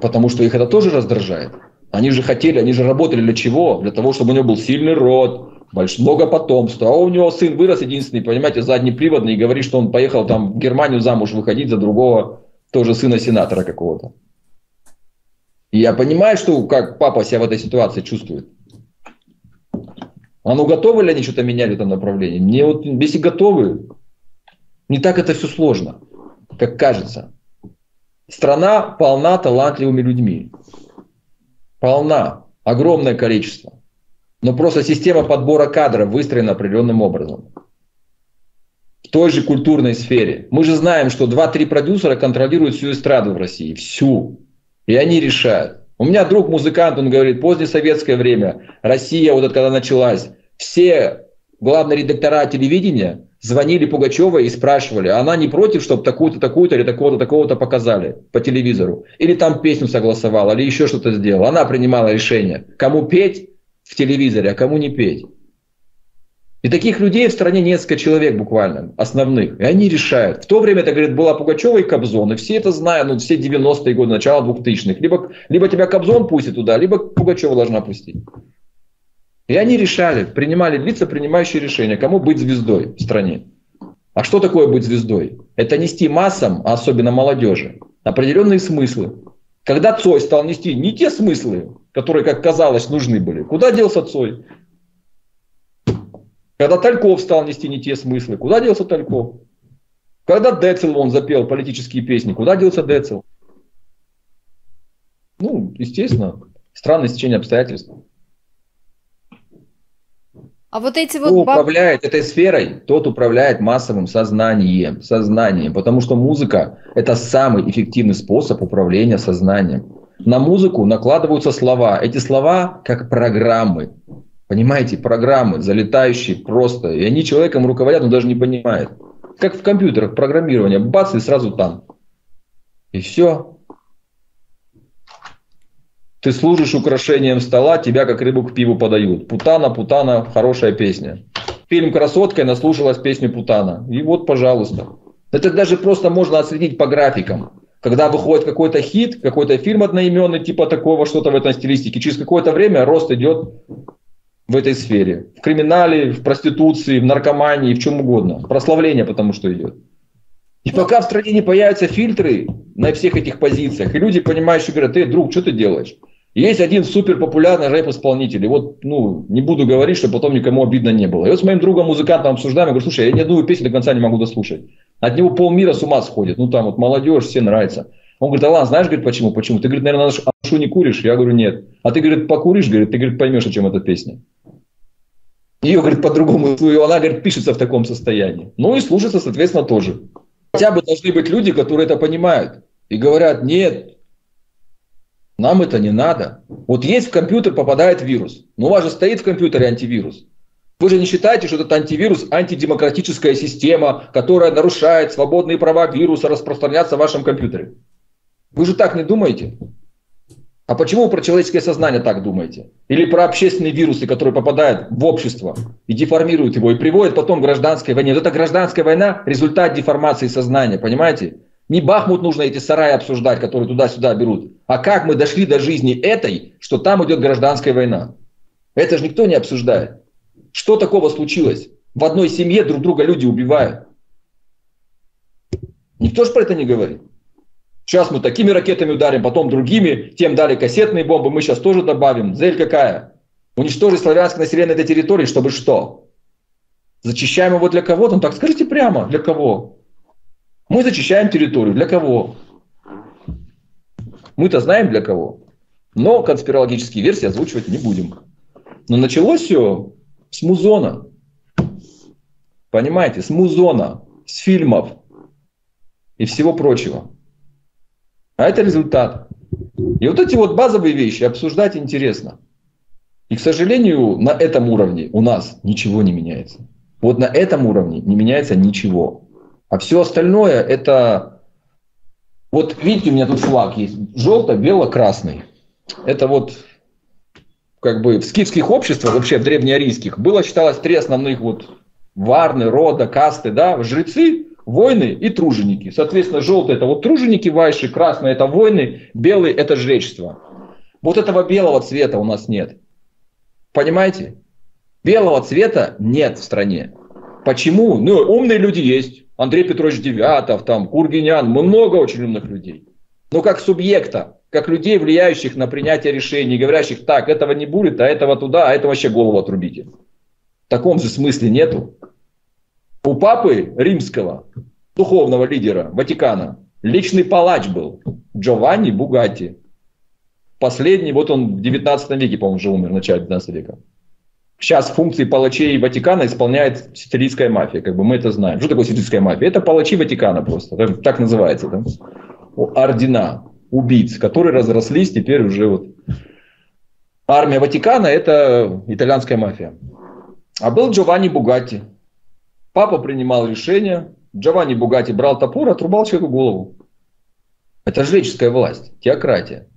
Потому что их это тоже раздражает. Они же хотели, они же работали для чего? Для того, чтобы у него был сильный род, больш, много потомства. А у него сын вырос единственный, понимаете, заднеприводный, и говорит, что он поехал там в Германию замуж выходить за другого, тоже сына сенатора какого-то. И я понимаю, что как папа себя в этой ситуации чувствует. А ну готовы ли они что-то менять в этом направлении? Мне вот, если готовы, не так это все сложно, как кажется. Страна полна талантливыми людьми. Полна. Огромное количество. Но просто система подбора кадров выстроена определенным образом. В той же культурной сфере. Мы же знаем, что 2-3 продюсера контролируют всю эстраду в России. Всю. И они решают. У меня друг музыкант, он говорит, позднее советское время, Россия, вот это когда началась, все главные редактора телевидения звонили Пугачевой и спрашивали, она не против, чтобы такую-то, такую-то или такого-то, такого-то показали по телевизору? Или там песню согласовала, или еще что-то сделала. Она принимала решение, кому петь в телевизоре, а кому не петь. И таких людей в стране несколько человек буквально, основных. И они решают. В то время, это, говорит, была Пугачева и Кобзон. И все это знают, ну, все 90-е годы, начало 2000-х. Либо, либо тебя Кобзон пустит туда, либо Пугачева должна пустить. И они решали, принимали лица, принимающие решения, кому быть звездой в стране. А что такое быть звездой? Это нести массам, а особенно молодежи, определенные смыслы. Когда Цой стал нести не те смыслы, которые, как казалось, нужны были, куда делся Цой? Когда Тальков стал нести не те смыслы, куда делся Тальков? Когда Децл он запел политические песни, куда делся Децл? Ну, естественно, странное стечение обстоятельств. А вот эти вот... Кто баб... управляет этой сферой, тот управляет массовым сознанием, сознанием, потому что музыка – это самый эффективный способ управления сознанием. На музыку накладываются слова. Эти слова как программы. Понимаете, программы, залетающие просто. И они человеком руководят, но даже не понимает. Как в компьютерах программирование. Бац, и сразу там. И все. Ты служишь украшением стола, тебя как рыбу к пиву подают. Путана, Путана, хорошая песня. Фильм «Красотка» наслушалась песню Путана. И вот, пожалуйста. Это даже просто можно отследить по графикам. Когда выходит какой-то хит, какой-то фильм одноименный, типа такого, что-то в этом стилистике, через какое-то время рост идет в этой сфере. В криминале, в проституции, в наркомании, в чем угодно. Прославление потому что идет. И пока в стране не появятся фильтры на всех этих позициях, и люди понимающие говорят, ты, друг, что ты делаешь? Есть один супер популярный рэп-исполнитель. И вот, ну, не буду говорить, чтобы потом никому обидно не было. И вот с моим другом музыкантом обсуждаем, я говорю, слушай, я ни одну песню до конца не могу дослушать. От него полмира с ума сходит. Ну, там вот молодежь, все нравится. Он говорит, Алан, знаешь, говорит, почему? Почему? Ты, говорит, наверное, Ашу не куришь? Я говорю, нет. А ты, говорит, покуришь? Говорит, ты, говорит, поймешь, о чем эта песня. Ее, говорит, по-другому, она, говорит, пишется в таком состоянии. Ну и слушается, соответственно, тоже. Хотя бы должны быть люди, которые это понимают. И говорят, нет, нам это не надо. Вот есть в компьютер попадает вирус. Но у вас же стоит в компьютере антивирус. Вы же не считаете, что этот антивирус антидемократическая система, которая нарушает свободные права вируса распространяться в вашем компьютере? Вы же так не думаете? А почему вы про человеческое сознание так думаете? Или про общественные вирусы, которые попадают в общество и деформируют его, и приводят потом к гражданской войне? Вот эта гражданская война – результат деформации сознания, понимаете? Не Бахмут нужно эти сараи обсуждать, которые туда-сюда берут. А как мы дошли до жизни этой, что там идет гражданская война? Это же никто не обсуждает. Что такого случилось? В одной семье друг друга люди убивают. Никто же про это не говорит. Сейчас мы такими ракетами ударим, потом другими, тем дали кассетные бомбы, мы сейчас тоже добавим. Цель какая? Уничтожить славянское население этой территории, чтобы что? Зачищаем его для кого-то? Ну так скажите прямо, для кого? Мы зачищаем территорию. Для кого? Мы-то знаем для кого. Но конспирологические версии озвучивать не будем. Но началось все с музона. Понимаете, с музона, с фильмов и всего прочего. А это результат. И вот эти вот базовые вещи обсуждать интересно. И, к сожалению, на этом уровне у нас ничего не меняется. Вот на этом уровне не меняется ничего. А все остальное это... Вот видите, у меня тут флаг есть. Желто-бело-красный. Это вот как бы в скифских обществах, вообще в древнеарийских, было считалось три основных вот варны, рода, касты, да, жрецы, воины и труженики. Соответственно, желтый это вот труженики вайши, красный это воины, белый это жречество. Вот этого белого цвета у нас нет. Понимаете? Белого цвета нет в стране. Почему? Ну, умные люди есть. Андрей Петрович Девятов, там, Кургинян, много очень умных людей. Но как субъекта, как людей, влияющих на принятие решений, говорящих, так, этого не будет, а этого туда, а это вообще голову отрубите. В таком же смысле нету. У папы римского, духовного лидера Ватикана, личный палач был Джованни Бугатти. Последний, вот он в 19 веке, по-моему, уже умер, в начале 19 века. Сейчас функции палачей Ватикана исполняет сицилийская мафия, как бы мы это знаем. Что такое сицилийская мафия? Это палачи Ватикана просто, так называется. Да? Ордена убийц, которые разрослись теперь уже вот. Армия Ватикана – это итальянская мафия. А был Джованни Бугатти. Папа принимал решение, Джованни Бугатти брал топор, отрубал человеку голову. Это жреческая власть, теократия.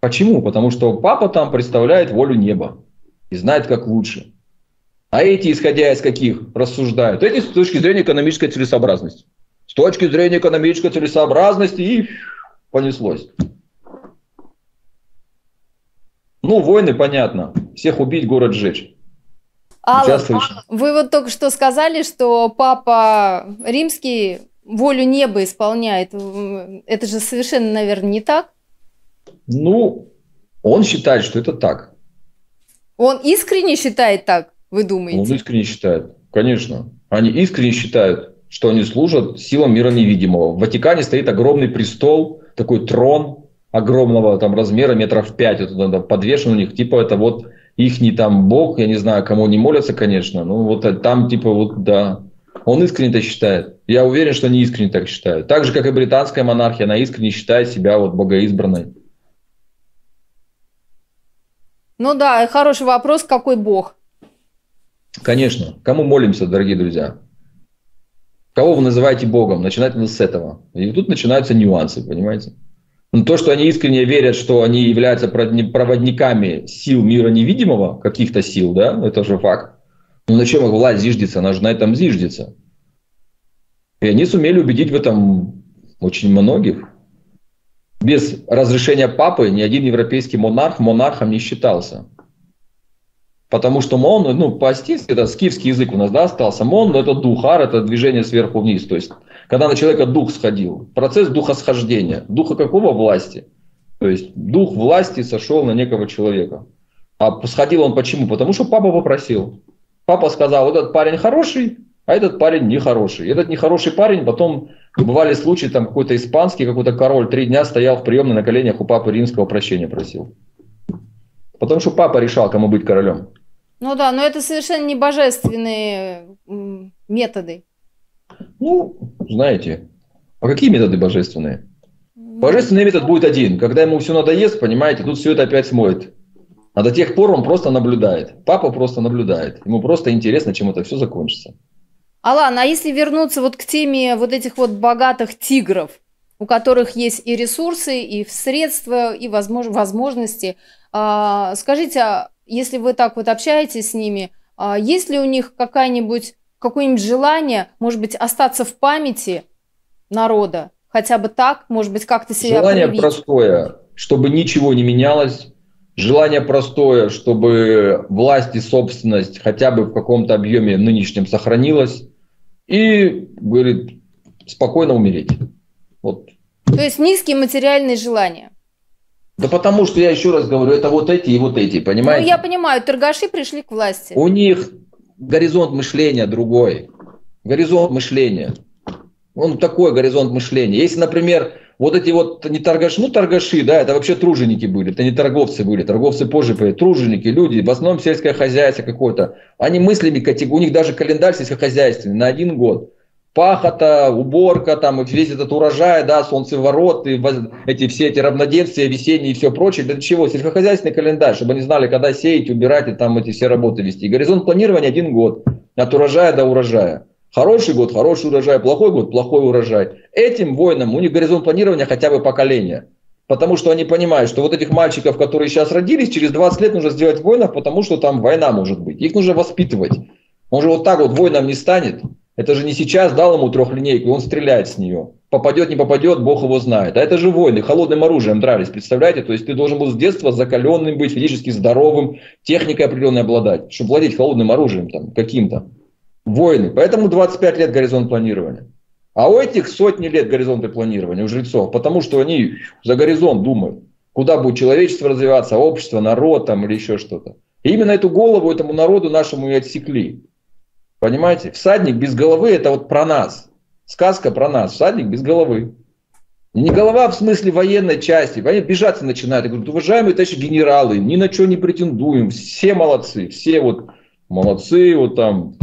Почему? Потому что папа там представляет волю неба и знает, как лучше. А эти, исходя из каких, рассуждают? Эти с точки зрения экономической целесообразности. С точки зрения экономической целесообразности и понеслось. Ну, войны, понятно. Всех убить, город сжечь. Алла, вы вот только что сказали, что папа римский волю неба исполняет. Это же совершенно, наверное, не так. Ну, он считает, что это так. Он искренне считает так, вы думаете? Он искренне считает, конечно. Они искренне считают. что они служат силам мира невидимого. В Ватикане стоит огромный престол, такой трон огромного там размера, метров пять, вот, подвешен у них, типа это вот ихний там бог, я не знаю, кому они молятся, конечно, ну вот там типа вот, да, он искренне так считает. Я уверен, что они искренне так считают. Так же, как и британская монархия, она искренне считает себя вот богоизбранной. Ну да, хороший вопрос, какой бог? Конечно. Кому молимся, дорогие друзья? Кого вы называете Богом? Начинать надо с этого. И тут начинаются нюансы, понимаете? Но то, что они искренне верят, что они являются проводниками сил мира невидимого, каких-то сил, да, это же факт. Ну на чем их власть зиждется? Она же на этом зиждется. И они сумели убедить в этом очень многих. Без разрешения папы ни один европейский монарх монархом не считался. Потому что мон, ну, по-астински, это скифский язык у нас, да, остался. Мон, это дух, ар, это движение сверху вниз. То есть, когда на человека дух сходил. Процесс духосхождения. Духа какого власти? То есть, дух власти сошел на некого человека. А сходил он почему? Потому что папа попросил. Папа сказал, вот этот парень хороший, а этот парень нехороший. Этот нехороший парень, потом бывали случаи, там какой-то испанский, какой-то король три дня стоял в приемной на коленях у папы римского прощения просил. Потому что папа решал, кому быть королем. Ну да, но это совершенно не божественные методы. Ну, знаете, а какие методы божественные? Божественный метод будет один. Когда ему все надоест, понимаете, тут все это опять смоет. А до тех пор он просто наблюдает. Папа просто наблюдает. Ему просто интересно, чем это все закончится. Алан, а если вернуться вот к теме вот этих вот богатых тигров, у которых есть и ресурсы, и средства, и возмож- возможности, а, скажите, а если вы так вот общаетесь с ними, а есть ли у них какая-нибудь, какое-нибудь желание, может быть, остаться в памяти народа? Хотя бы так, может быть, как-то себя Желание проявить? простое, чтобы ничего не менялось, Желание простое, чтобы власть и собственность хотя бы в каком-то объеме нынешнем сохранилась. И, говорит, спокойно умереть. Вот. То есть низкие материальные желания. Да потому что я еще раз говорю, это вот эти и вот эти, понимаете? Ну, я понимаю, торгаши пришли к власти. У них горизонт мышления другой. Горизонт мышления. Он такой горизонт мышления. Если, например, вот эти вот не торгаши, ну торгаши, да, это вообще труженики были, это не торговцы были, торговцы позже были, труженики, люди, в основном сельское хозяйство какое-то, они мыслями, у них даже календарь сельскохозяйственный на один год. Пахота, уборка, там, весь этот урожай, да, солнцевороты, эти все эти равноденствия весенние и все прочее. Для чего? Сельскохозяйственный календарь, чтобы они знали, когда сеять, убирать и там эти все работы вести. Горизонт планирования один год, от урожая до урожая. Хороший год, хороший урожай, плохой год, плохой урожай. Этим воинам у них горизонт планирования хотя бы поколения. Потому что они понимают, что вот этих мальчиков, которые сейчас родились, через 20 лет нужно сделать воинов, потому что там война может быть. Их нужно воспитывать. Он же вот так вот воином не станет. Это же не сейчас дал ему трехлинейку, он стреляет с нее. Попадет, не попадет, Бог его знает. А это же войны, холодным оружием дрались, представляете? То есть ты должен был с детства закаленным быть, физически здоровым, техникой определенной обладать, чтобы владеть холодным оружием там каким-то войны. Поэтому 25 лет горизонт планирования. А у этих сотни лет горизонты планирования, у жрецов, потому что они за горизонт думают, куда будет человечество развиваться, общество, народ там или еще что-то. И именно эту голову этому народу нашему и отсекли. Понимаете? Всадник без головы это вот про нас. Сказка про нас. Всадник без головы. Не голова в смысле военной части. Они бежаться начинают. Я говорю, уважаемые товарищи генералы, ни на что не претендуем. Все молодцы. Все вот молодцы. Вот там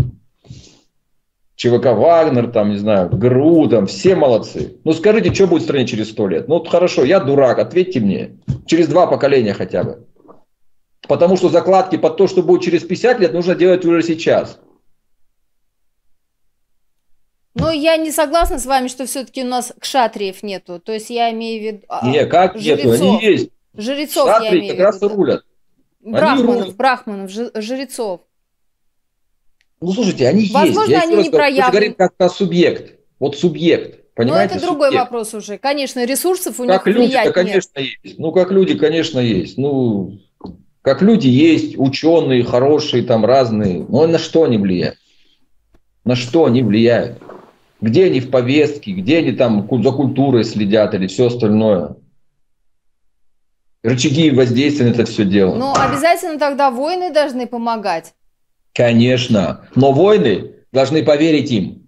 ЧВК Вагнер, там, не знаю, ГРУ, там, все молодцы. Ну, скажите, что будет в стране через сто лет? Ну, вот хорошо, я дурак, ответьте мне. Через два поколения хотя бы. Потому что закладки под то, что будет через 50 лет, нужно делать уже сейчас. Ну, я не согласна с вами, что все-таки у нас кшатриев нету. То есть я имею в виду... А, не, как жрецов. нету? Они есть. Жрецов Кшатрии я имею как раз и рулят. Брахманов, брахманов, жрецов. Ну, слушайте, они Возможно, есть. они не проявлены. Мы говорим как то субъект. Вот субъект. Понимаете? Ну, это другой субъект. вопрос уже. Конечно, ресурсов у как них люди влиять конечно, нет. есть. Ну, как люди, конечно, есть. Ну, как люди есть, ученые, хорошие, там разные. Но на что они влияют? На что они влияют? Где они в повестке, где они там за культурой следят или все остальное? Рычаги воздействия на это все дело. Ну, обязательно тогда войны должны помогать. Конечно. Но войны должны поверить им.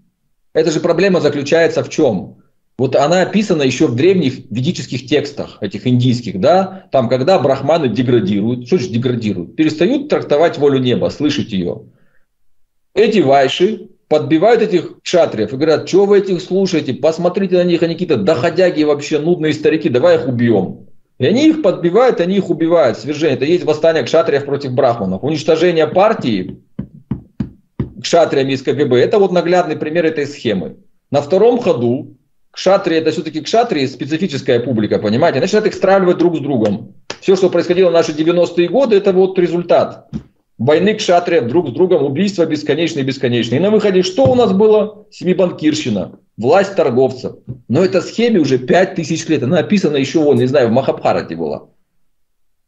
Эта же проблема заключается в чем? Вот она описана еще в древних ведических текстах, этих индийских, да, там, когда брахманы деградируют, что же деградируют? Перестают трактовать волю неба, слышать ее. Эти вайши подбивают этих кшатриев и говорят, что вы этих слушаете, посмотрите на них, они какие-то доходяги вообще, нудные старики, давай их убьем. И они их подбивают, они их убивают, свержение. Это есть восстание кшатриев против брахманов. Уничтожение партии кшатриями из КГБ, это вот наглядный пример этой схемы. На втором ходу кшатрии, это все-таки кшатрии специфическая публика, понимаете, начинают их стравливать друг с другом. Все, что происходило в наши 90-е годы, это вот результат войны кшатриев друг с другом, убийства бесконечные бесконечные. И на выходе что у нас было? Семибанкирщина, власть торговцев. Но эта схеме уже 5000 лет. Она описана еще, вон, не знаю, в Махабхарате была.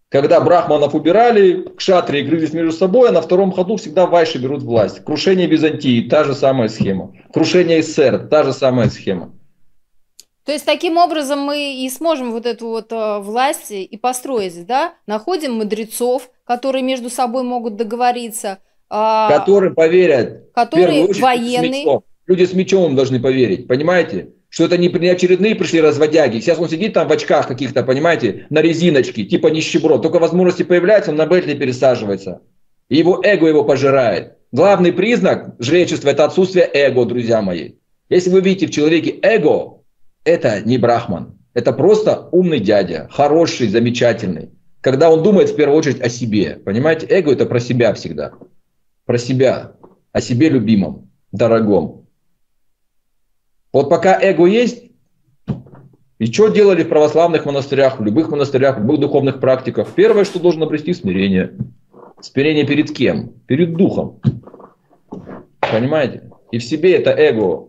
Когда брахманов убирали, кшатрии грызлись между собой, а на втором ходу всегда вайши берут власть. Крушение Византии – та же самая схема. Крушение СССР – та же самая схема. То есть таким образом мы и сможем вот эту вот э, власть и построить, да? Находим мудрецов, которые между собой могут договориться. Э, которые поверят. Которые военные. Люди с мечом должны поверить, понимаете? Что это не, очередные пришли разводяги. Сейчас он сидит там в очках каких-то, понимаете, на резиночке, типа нищеброд. Только возможности появляются, он на Бентли пересаживается. И его эго его пожирает. Главный признак жречества – это отсутствие эго, друзья мои. Если вы видите в человеке эго, это не брахман. Это просто умный дядя, хороший, замечательный. Когда он думает в первую очередь о себе. Понимаете, эго это про себя всегда. Про себя, о себе любимом, дорогом. Вот пока эго есть, и что делали в православных монастырях, в любых монастырях, в любых духовных практиках? Первое, что должен обрести смирение. Смирение перед кем? Перед духом. Понимаете? И в себе это эго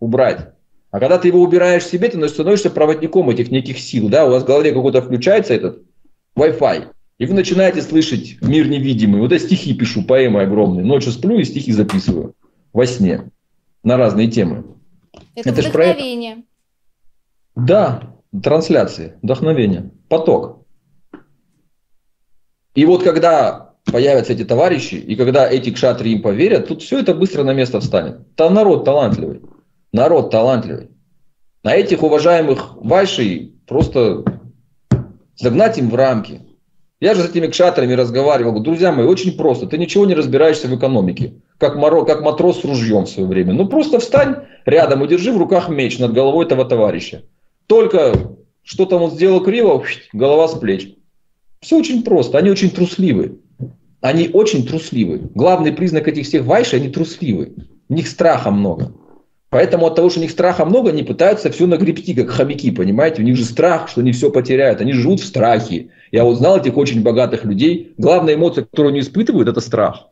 убрать. А когда ты его убираешь себе, ты становишься проводником этих неких сил. Да? У вас в голове какой-то включается этот Wi-Fi, и вы начинаете слышать мир невидимый. Вот я стихи пишу, поэмы огромные. Ночью сплю и стихи записываю во сне на разные темы. Это, это вдохновение. Про... Да, трансляции, вдохновение, поток. И вот когда появятся эти товарищи, и когда эти кшатри им поверят, тут все это быстро на место встанет. Там народ талантливый народ талантливый. На этих уважаемых вайшей просто загнать им в рамки. Я же с этими кшатрами разговаривал. Говорю, друзья мои, очень просто. Ты ничего не разбираешься в экономике. Как, моро, как матрос с ружьем в свое время. Ну просто встань рядом и держи в руках меч над головой этого товарища. Только что-то он сделал криво, голова с плеч. Все очень просто. Они очень трусливы. Они очень трусливы. Главный признак этих всех вайшей, они трусливы. У них страха много. Поэтому от того, что у них страха много, они пытаются все нагребти, как хомяки, понимаете? У них же страх, что они все потеряют. Они живут в страхе. Я вот знал этих очень богатых людей. Главная эмоция, которую они испытывают, это страх.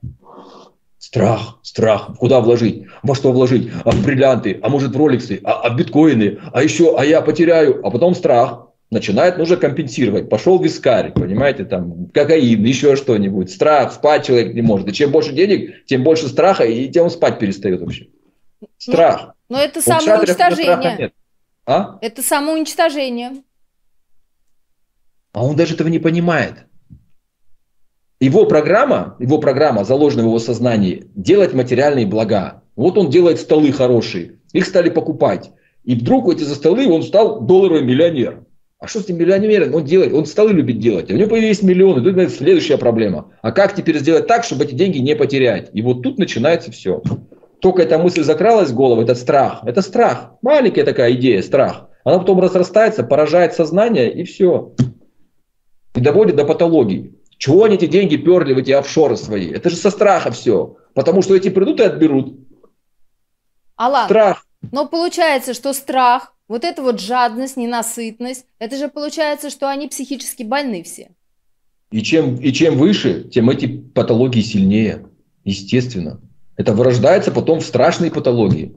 Страх, страх. Куда вложить? Во что вложить? А в бриллианты? А может в роликсы? А, а в биткоины? А еще, а я потеряю? А потом страх. Начинает нужно компенсировать. Пошел вискарь, понимаете, там, кокаин, еще что-нибудь. Страх, спать человек не может. И чем больше денег, тем больше страха, и тем он спать перестает вообще. Страх. Но, но это У самоуничтожение. А? Это самоуничтожение. А он даже этого не понимает. Его программа, его программа, заложена в его сознании, делать материальные блага. Вот он делает столы хорошие, их стали покупать. И вдруг эти за столы он стал долларовый миллионер. А что с этим миллионером? Он делает, он столы любит делать. У него появились миллионы. Тут следующая проблема. А как теперь сделать так, чтобы эти деньги не потерять? И вот тут начинается все только эта мысль закралась в голову, этот страх. Это страх. Маленькая такая идея, страх. Она потом разрастается, поражает сознание и все. И доводит до патологии. Чего они эти деньги перли в эти офшоры свои? Это же со страха все. Потому что эти придут и отберут. Алан, страх. Но получается, что страх, вот эта вот жадность, ненасытность, это же получается, что они психически больны все. И чем, и чем выше, тем эти патологии сильнее. Естественно. Это вырождается потом в страшные патологии.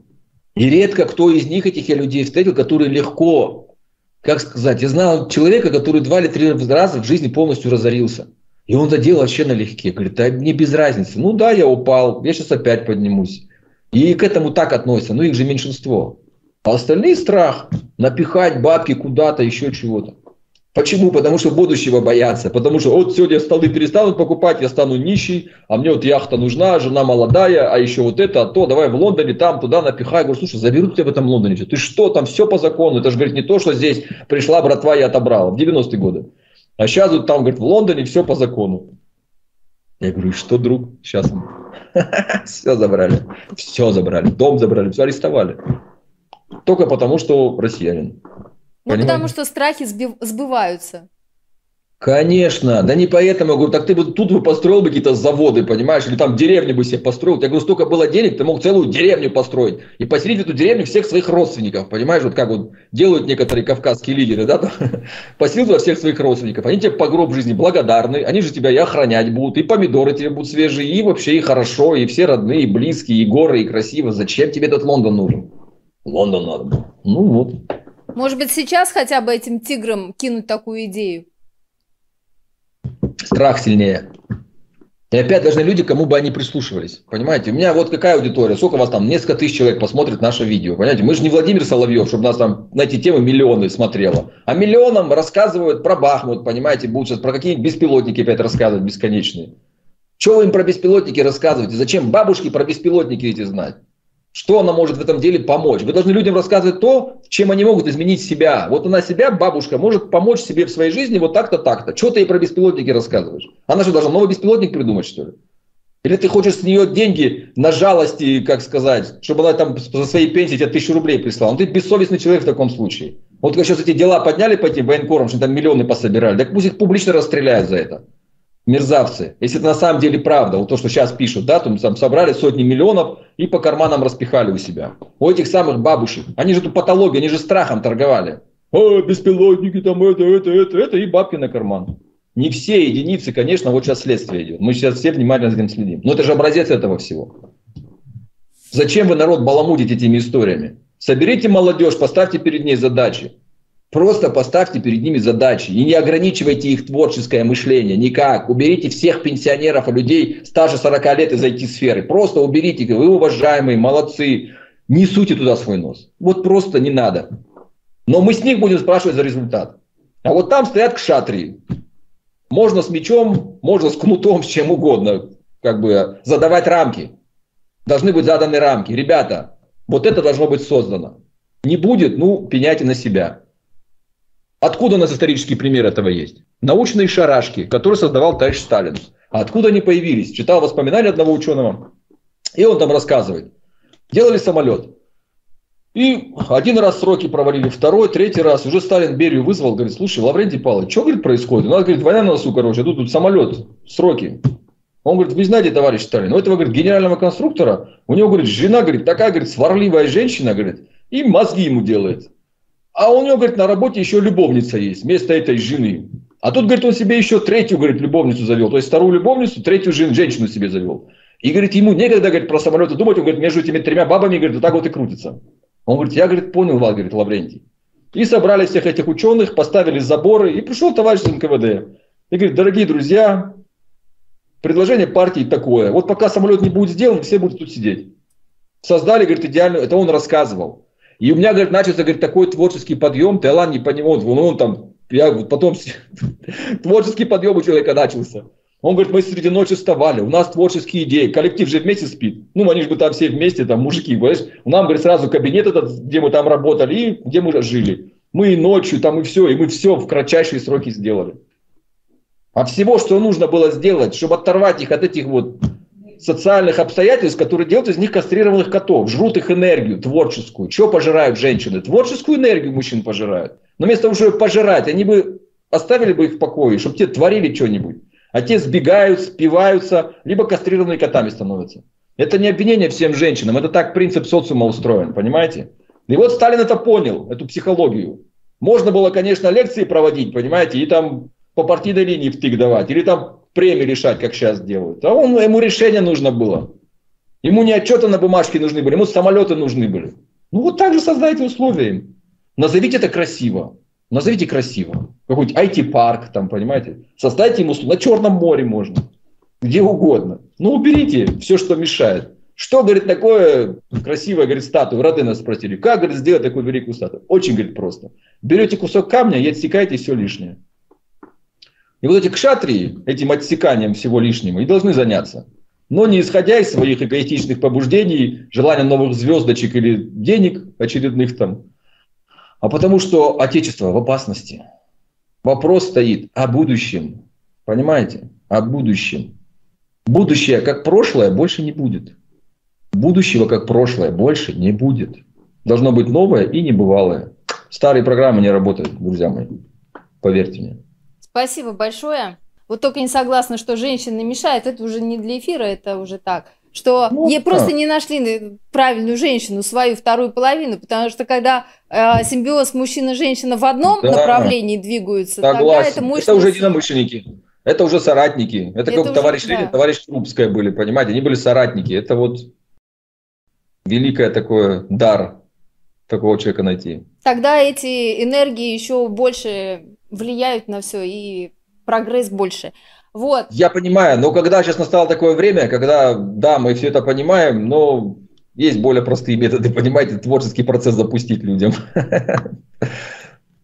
И редко кто из них, этих я людей встретил, который легко, как сказать, я знал человека, который два или три раза в жизни полностью разорился. И он это делал вообще налегке. Говорит, да мне без разницы. Ну да, я упал, я сейчас опять поднимусь. И к этому так относятся, но их же меньшинство. А остальные страх напихать бабки куда-то, еще чего-то. Почему? Потому что будущего боятся. Потому что вот сегодня столы перестанут покупать, я стану нищий, а мне вот яхта нужна, жена молодая, а еще вот это, а то, давай в Лондоне, там, туда напихай. Я говорю, слушай, заберут тебя в этом Лондоне. Ты что, там все по закону. Это же, говорит, не то, что здесь пришла братва и отобрала в 90-е годы. А сейчас вот там, говорит, в Лондоне все по закону. Я говорю, что, друг, сейчас все забрали, все забрали, дом забрали, все арестовали. Только потому, что россиянин. Ну, Понимаете? потому что страхи сбываются. Конечно, да не поэтому, я говорю, так ты бы тут бы построил бы какие-то заводы, понимаешь, или там деревню бы себе построил. Я говорю, столько было денег, ты мог целую деревню построить и поселить в эту деревню всех своих родственников, понимаешь, вот как вот делают некоторые кавказские лидеры, да, поселил туда всех своих родственников, они тебе по гроб жизни благодарны, они же тебя и охранять будут, и помидоры тебе будут свежие, и вообще и хорошо, и все родные, и близкие, и горы, и красиво. Зачем тебе этот Лондон нужен? Лондон надо. Ну вот. Может быть, сейчас хотя бы этим тиграм кинуть такую идею? Страх сильнее. И опять должны люди, кому бы они прислушивались. Понимаете, у меня вот какая аудитория, сколько вас там, несколько тысяч человек посмотрит наше видео. Понимаете, мы же не Владимир Соловьев, чтобы нас там на эти темы миллионы смотрело. А миллионам рассказывают про Бахмут, понимаете, будут сейчас про какие-нибудь беспилотники опять рассказывать бесконечные. Что вы им про беспилотники рассказываете? Зачем бабушки про беспилотники эти знать? Что она может в этом деле помочь? Вы должны людям рассказывать то, чем они могут изменить себя. Вот она себя, бабушка, может помочь себе в своей жизни вот так-то, так-то. Что ты ей про беспилотники рассказываешь? Она что, должна новый беспилотник придумать, что ли? Или ты хочешь с нее деньги на жалости, как сказать, чтобы она там за свои пенсии тебе тысячу рублей прислала? Ну ты бессовестный человек в таком случае. Вот когда сейчас эти дела подняли по этим военкорам, что там миллионы пособирали, так пусть их публично расстреляют за это мерзавцы. Если это на самом деле правда, вот то, что сейчас пишут, да, там, там собрали сотни миллионов и по карманам распихали у себя. У этих самых бабушек. Они же тут патология, они же страхом торговали. А, беспилотники там, это, это, это, это, и бабки на карман. Не все единицы, конечно, вот сейчас следствие идет. Мы сейчас все внимательно за этим следим. Но это же образец этого всего. Зачем вы народ баламутите этими историями? Соберите молодежь, поставьте перед ней задачи. Просто поставьте перед ними задачи и не ограничивайте их творческое мышление никак. Уберите всех пенсионеров и людей старше 40 лет из IT-сферы. Просто уберите, вы уважаемые, молодцы, не суйте туда свой нос. Вот просто не надо. Но мы с них будем спрашивать за результат. А вот там стоят кшатрии. Можно с мечом, можно с кнутом, с чем угодно. Как бы задавать рамки. Должны быть заданы рамки. Ребята, вот это должно быть создано. Не будет, ну, пеняйте на себя. Откуда у нас исторический пример этого есть? Научные шарашки, которые создавал товарищ Сталин. А откуда они появились? Читал воспоминания одного ученого, и он там рассказывает. Делали самолет. И один раз сроки провалили, второй, третий раз. Уже Сталин Берию вызвал, говорит, слушай, Лаврентий Павлович, что, говорит, происходит? У нас, говорит, война на носу, короче, тут, тут самолет, сроки. Он говорит, вы знаете, товарищ Сталин, у этого, говорит, генерального конструктора, у него, говорит, жена, говорит, такая, говорит, сварливая женщина, говорит, и мозги ему делает. А у него, говорит, на работе еще любовница есть вместо этой жены. А тут, говорит, он себе еще третью, говорит, любовницу завел. То есть вторую любовницу, третью жен, женщину себе завел. И, говорит, ему некогда, говорит, про самолеты думать. Он говорит, между этими тремя бабами, говорит, вот так вот и крутится. Он говорит, я, говорит, понял вас, говорит, Лаврентий. И собрали всех этих ученых, поставили заборы, и пришел товарищ НКВД. И говорит, дорогие друзья, предложение партии такое. Вот пока самолет не будет сделан, все будут тут сидеть. Создали, говорит, идеальную, это он рассказывал. И у меня, говорит, начался, говорит, такой творческий подъем, Таиланд не понимал, он, он там, я потом, творческий подъем у человека начался. Он говорит, мы среди ночи вставали, у нас творческие идеи, коллектив же вместе спит. Ну, они же там все вместе, там мужики, понимаешь? У нас, говорит, сразу кабинет этот, где мы там работали и где мы жили. Мы и ночью там и все, и мы все в кратчайшие сроки сделали. А всего, что нужно было сделать, чтобы оторвать их от этих вот социальных обстоятельств, которые делают из них кастрированных котов, жрут их энергию творческую. Что пожирают женщины? Творческую энергию мужчин пожирают. Но вместо того, чтобы пожирать, они бы оставили бы их в покое, чтобы те творили что-нибудь. А те сбегают, спиваются, либо кастрированными котами становятся. Это не обвинение всем женщинам, это так принцип социума устроен, понимаете? И вот Сталин это понял, эту психологию. Можно было, конечно, лекции проводить, понимаете, и там по партийной линии втык давать, или там премии решать, как сейчас делают. А он, ему решение нужно было. Ему не отчеты на бумажке нужны были, ему самолеты нужны были. Ну вот так же создайте условия им. Назовите это красиво. Назовите красиво. Какой-нибудь IT-парк, там, понимаете. Создайте ему условия. На Черном море можно. Где угодно. Ну уберите все, что мешает. Что, говорит, такое красивое, говорит, статую? Роды нас спросили. Как, говорит, сделать такую великую статую? Очень, говорит, просто. Берете кусок камня и отсекаете все лишнее. И вот эти кшатрии, этим отсеканием всего лишнего, и должны заняться. Но не исходя из своих эгоистичных побуждений, желания новых звездочек или денег очередных там, а потому что Отечество в опасности. Вопрос стоит о будущем. Понимаете? О будущем. Будущее, как прошлое, больше не будет. Будущего, как прошлое, больше не будет. Должно быть новое и небывалое. Старые программы не работают, друзья мои. Поверьте мне. Спасибо большое. Вот только не согласна, что женщина мешает. Это уже не для эфира, это уже так. Что ну, ей просто не нашли правильную женщину, свою вторую половину, потому что когда э, симбиоз мужчина-женщина в одном да, направлении двигаются, согласен. тогда это мощно. Это уже единомышленники. Это уже соратники. Это, это как уже, товарищ да. Ленин, товарищ Крупская были, понимаете? Они были соратники. Это вот великое такое дар такого человека найти. Тогда эти энергии еще больше влияют на все, и прогресс больше. Вот. Я понимаю, но когда сейчас настало такое время, когда, да, мы все это понимаем, но есть более простые методы, понимаете, творческий процесс запустить людям.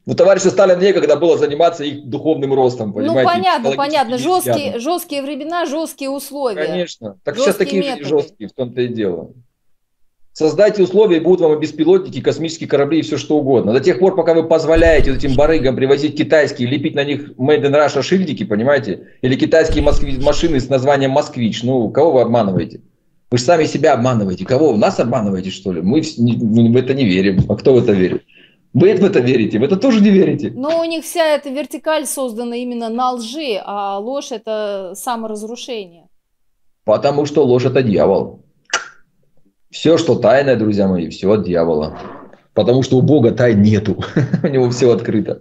Ну, товарищу Сталин некогда было заниматься их духовным ростом, ну, понимаете? Ну, понятно, понятно. Жесткие, жесткие времена, жесткие условия. Конечно. Так жесткие сейчас такие методы. жесткие, в том-то и дело. Создайте условия, и будут вам и беспилотники, космические корабли и все что угодно. До тех пор, пока вы позволяете этим барыгам привозить китайские, лепить на них Made in Russia шильдики, понимаете? Или китайские москвич, машины с названием «Москвич». Ну, кого вы обманываете? Вы же сами себя обманываете. Кого? Нас обманываете, что ли? Мы в это не верим. А кто в это верит? Вы в это верите, в это тоже не верите. Но у них вся эта вертикаль создана именно на лжи, а ложь – это саморазрушение. Потому что ложь – это дьявол. Все, что тайное, друзья мои, все от дьявола. Потому что у Бога тайн нету. у него все открыто.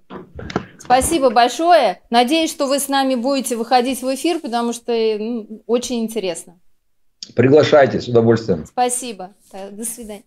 Спасибо большое. Надеюсь, что вы с нами будете выходить в эфир, потому что ну, очень интересно. Приглашайте с удовольствием. Спасибо. До свидания.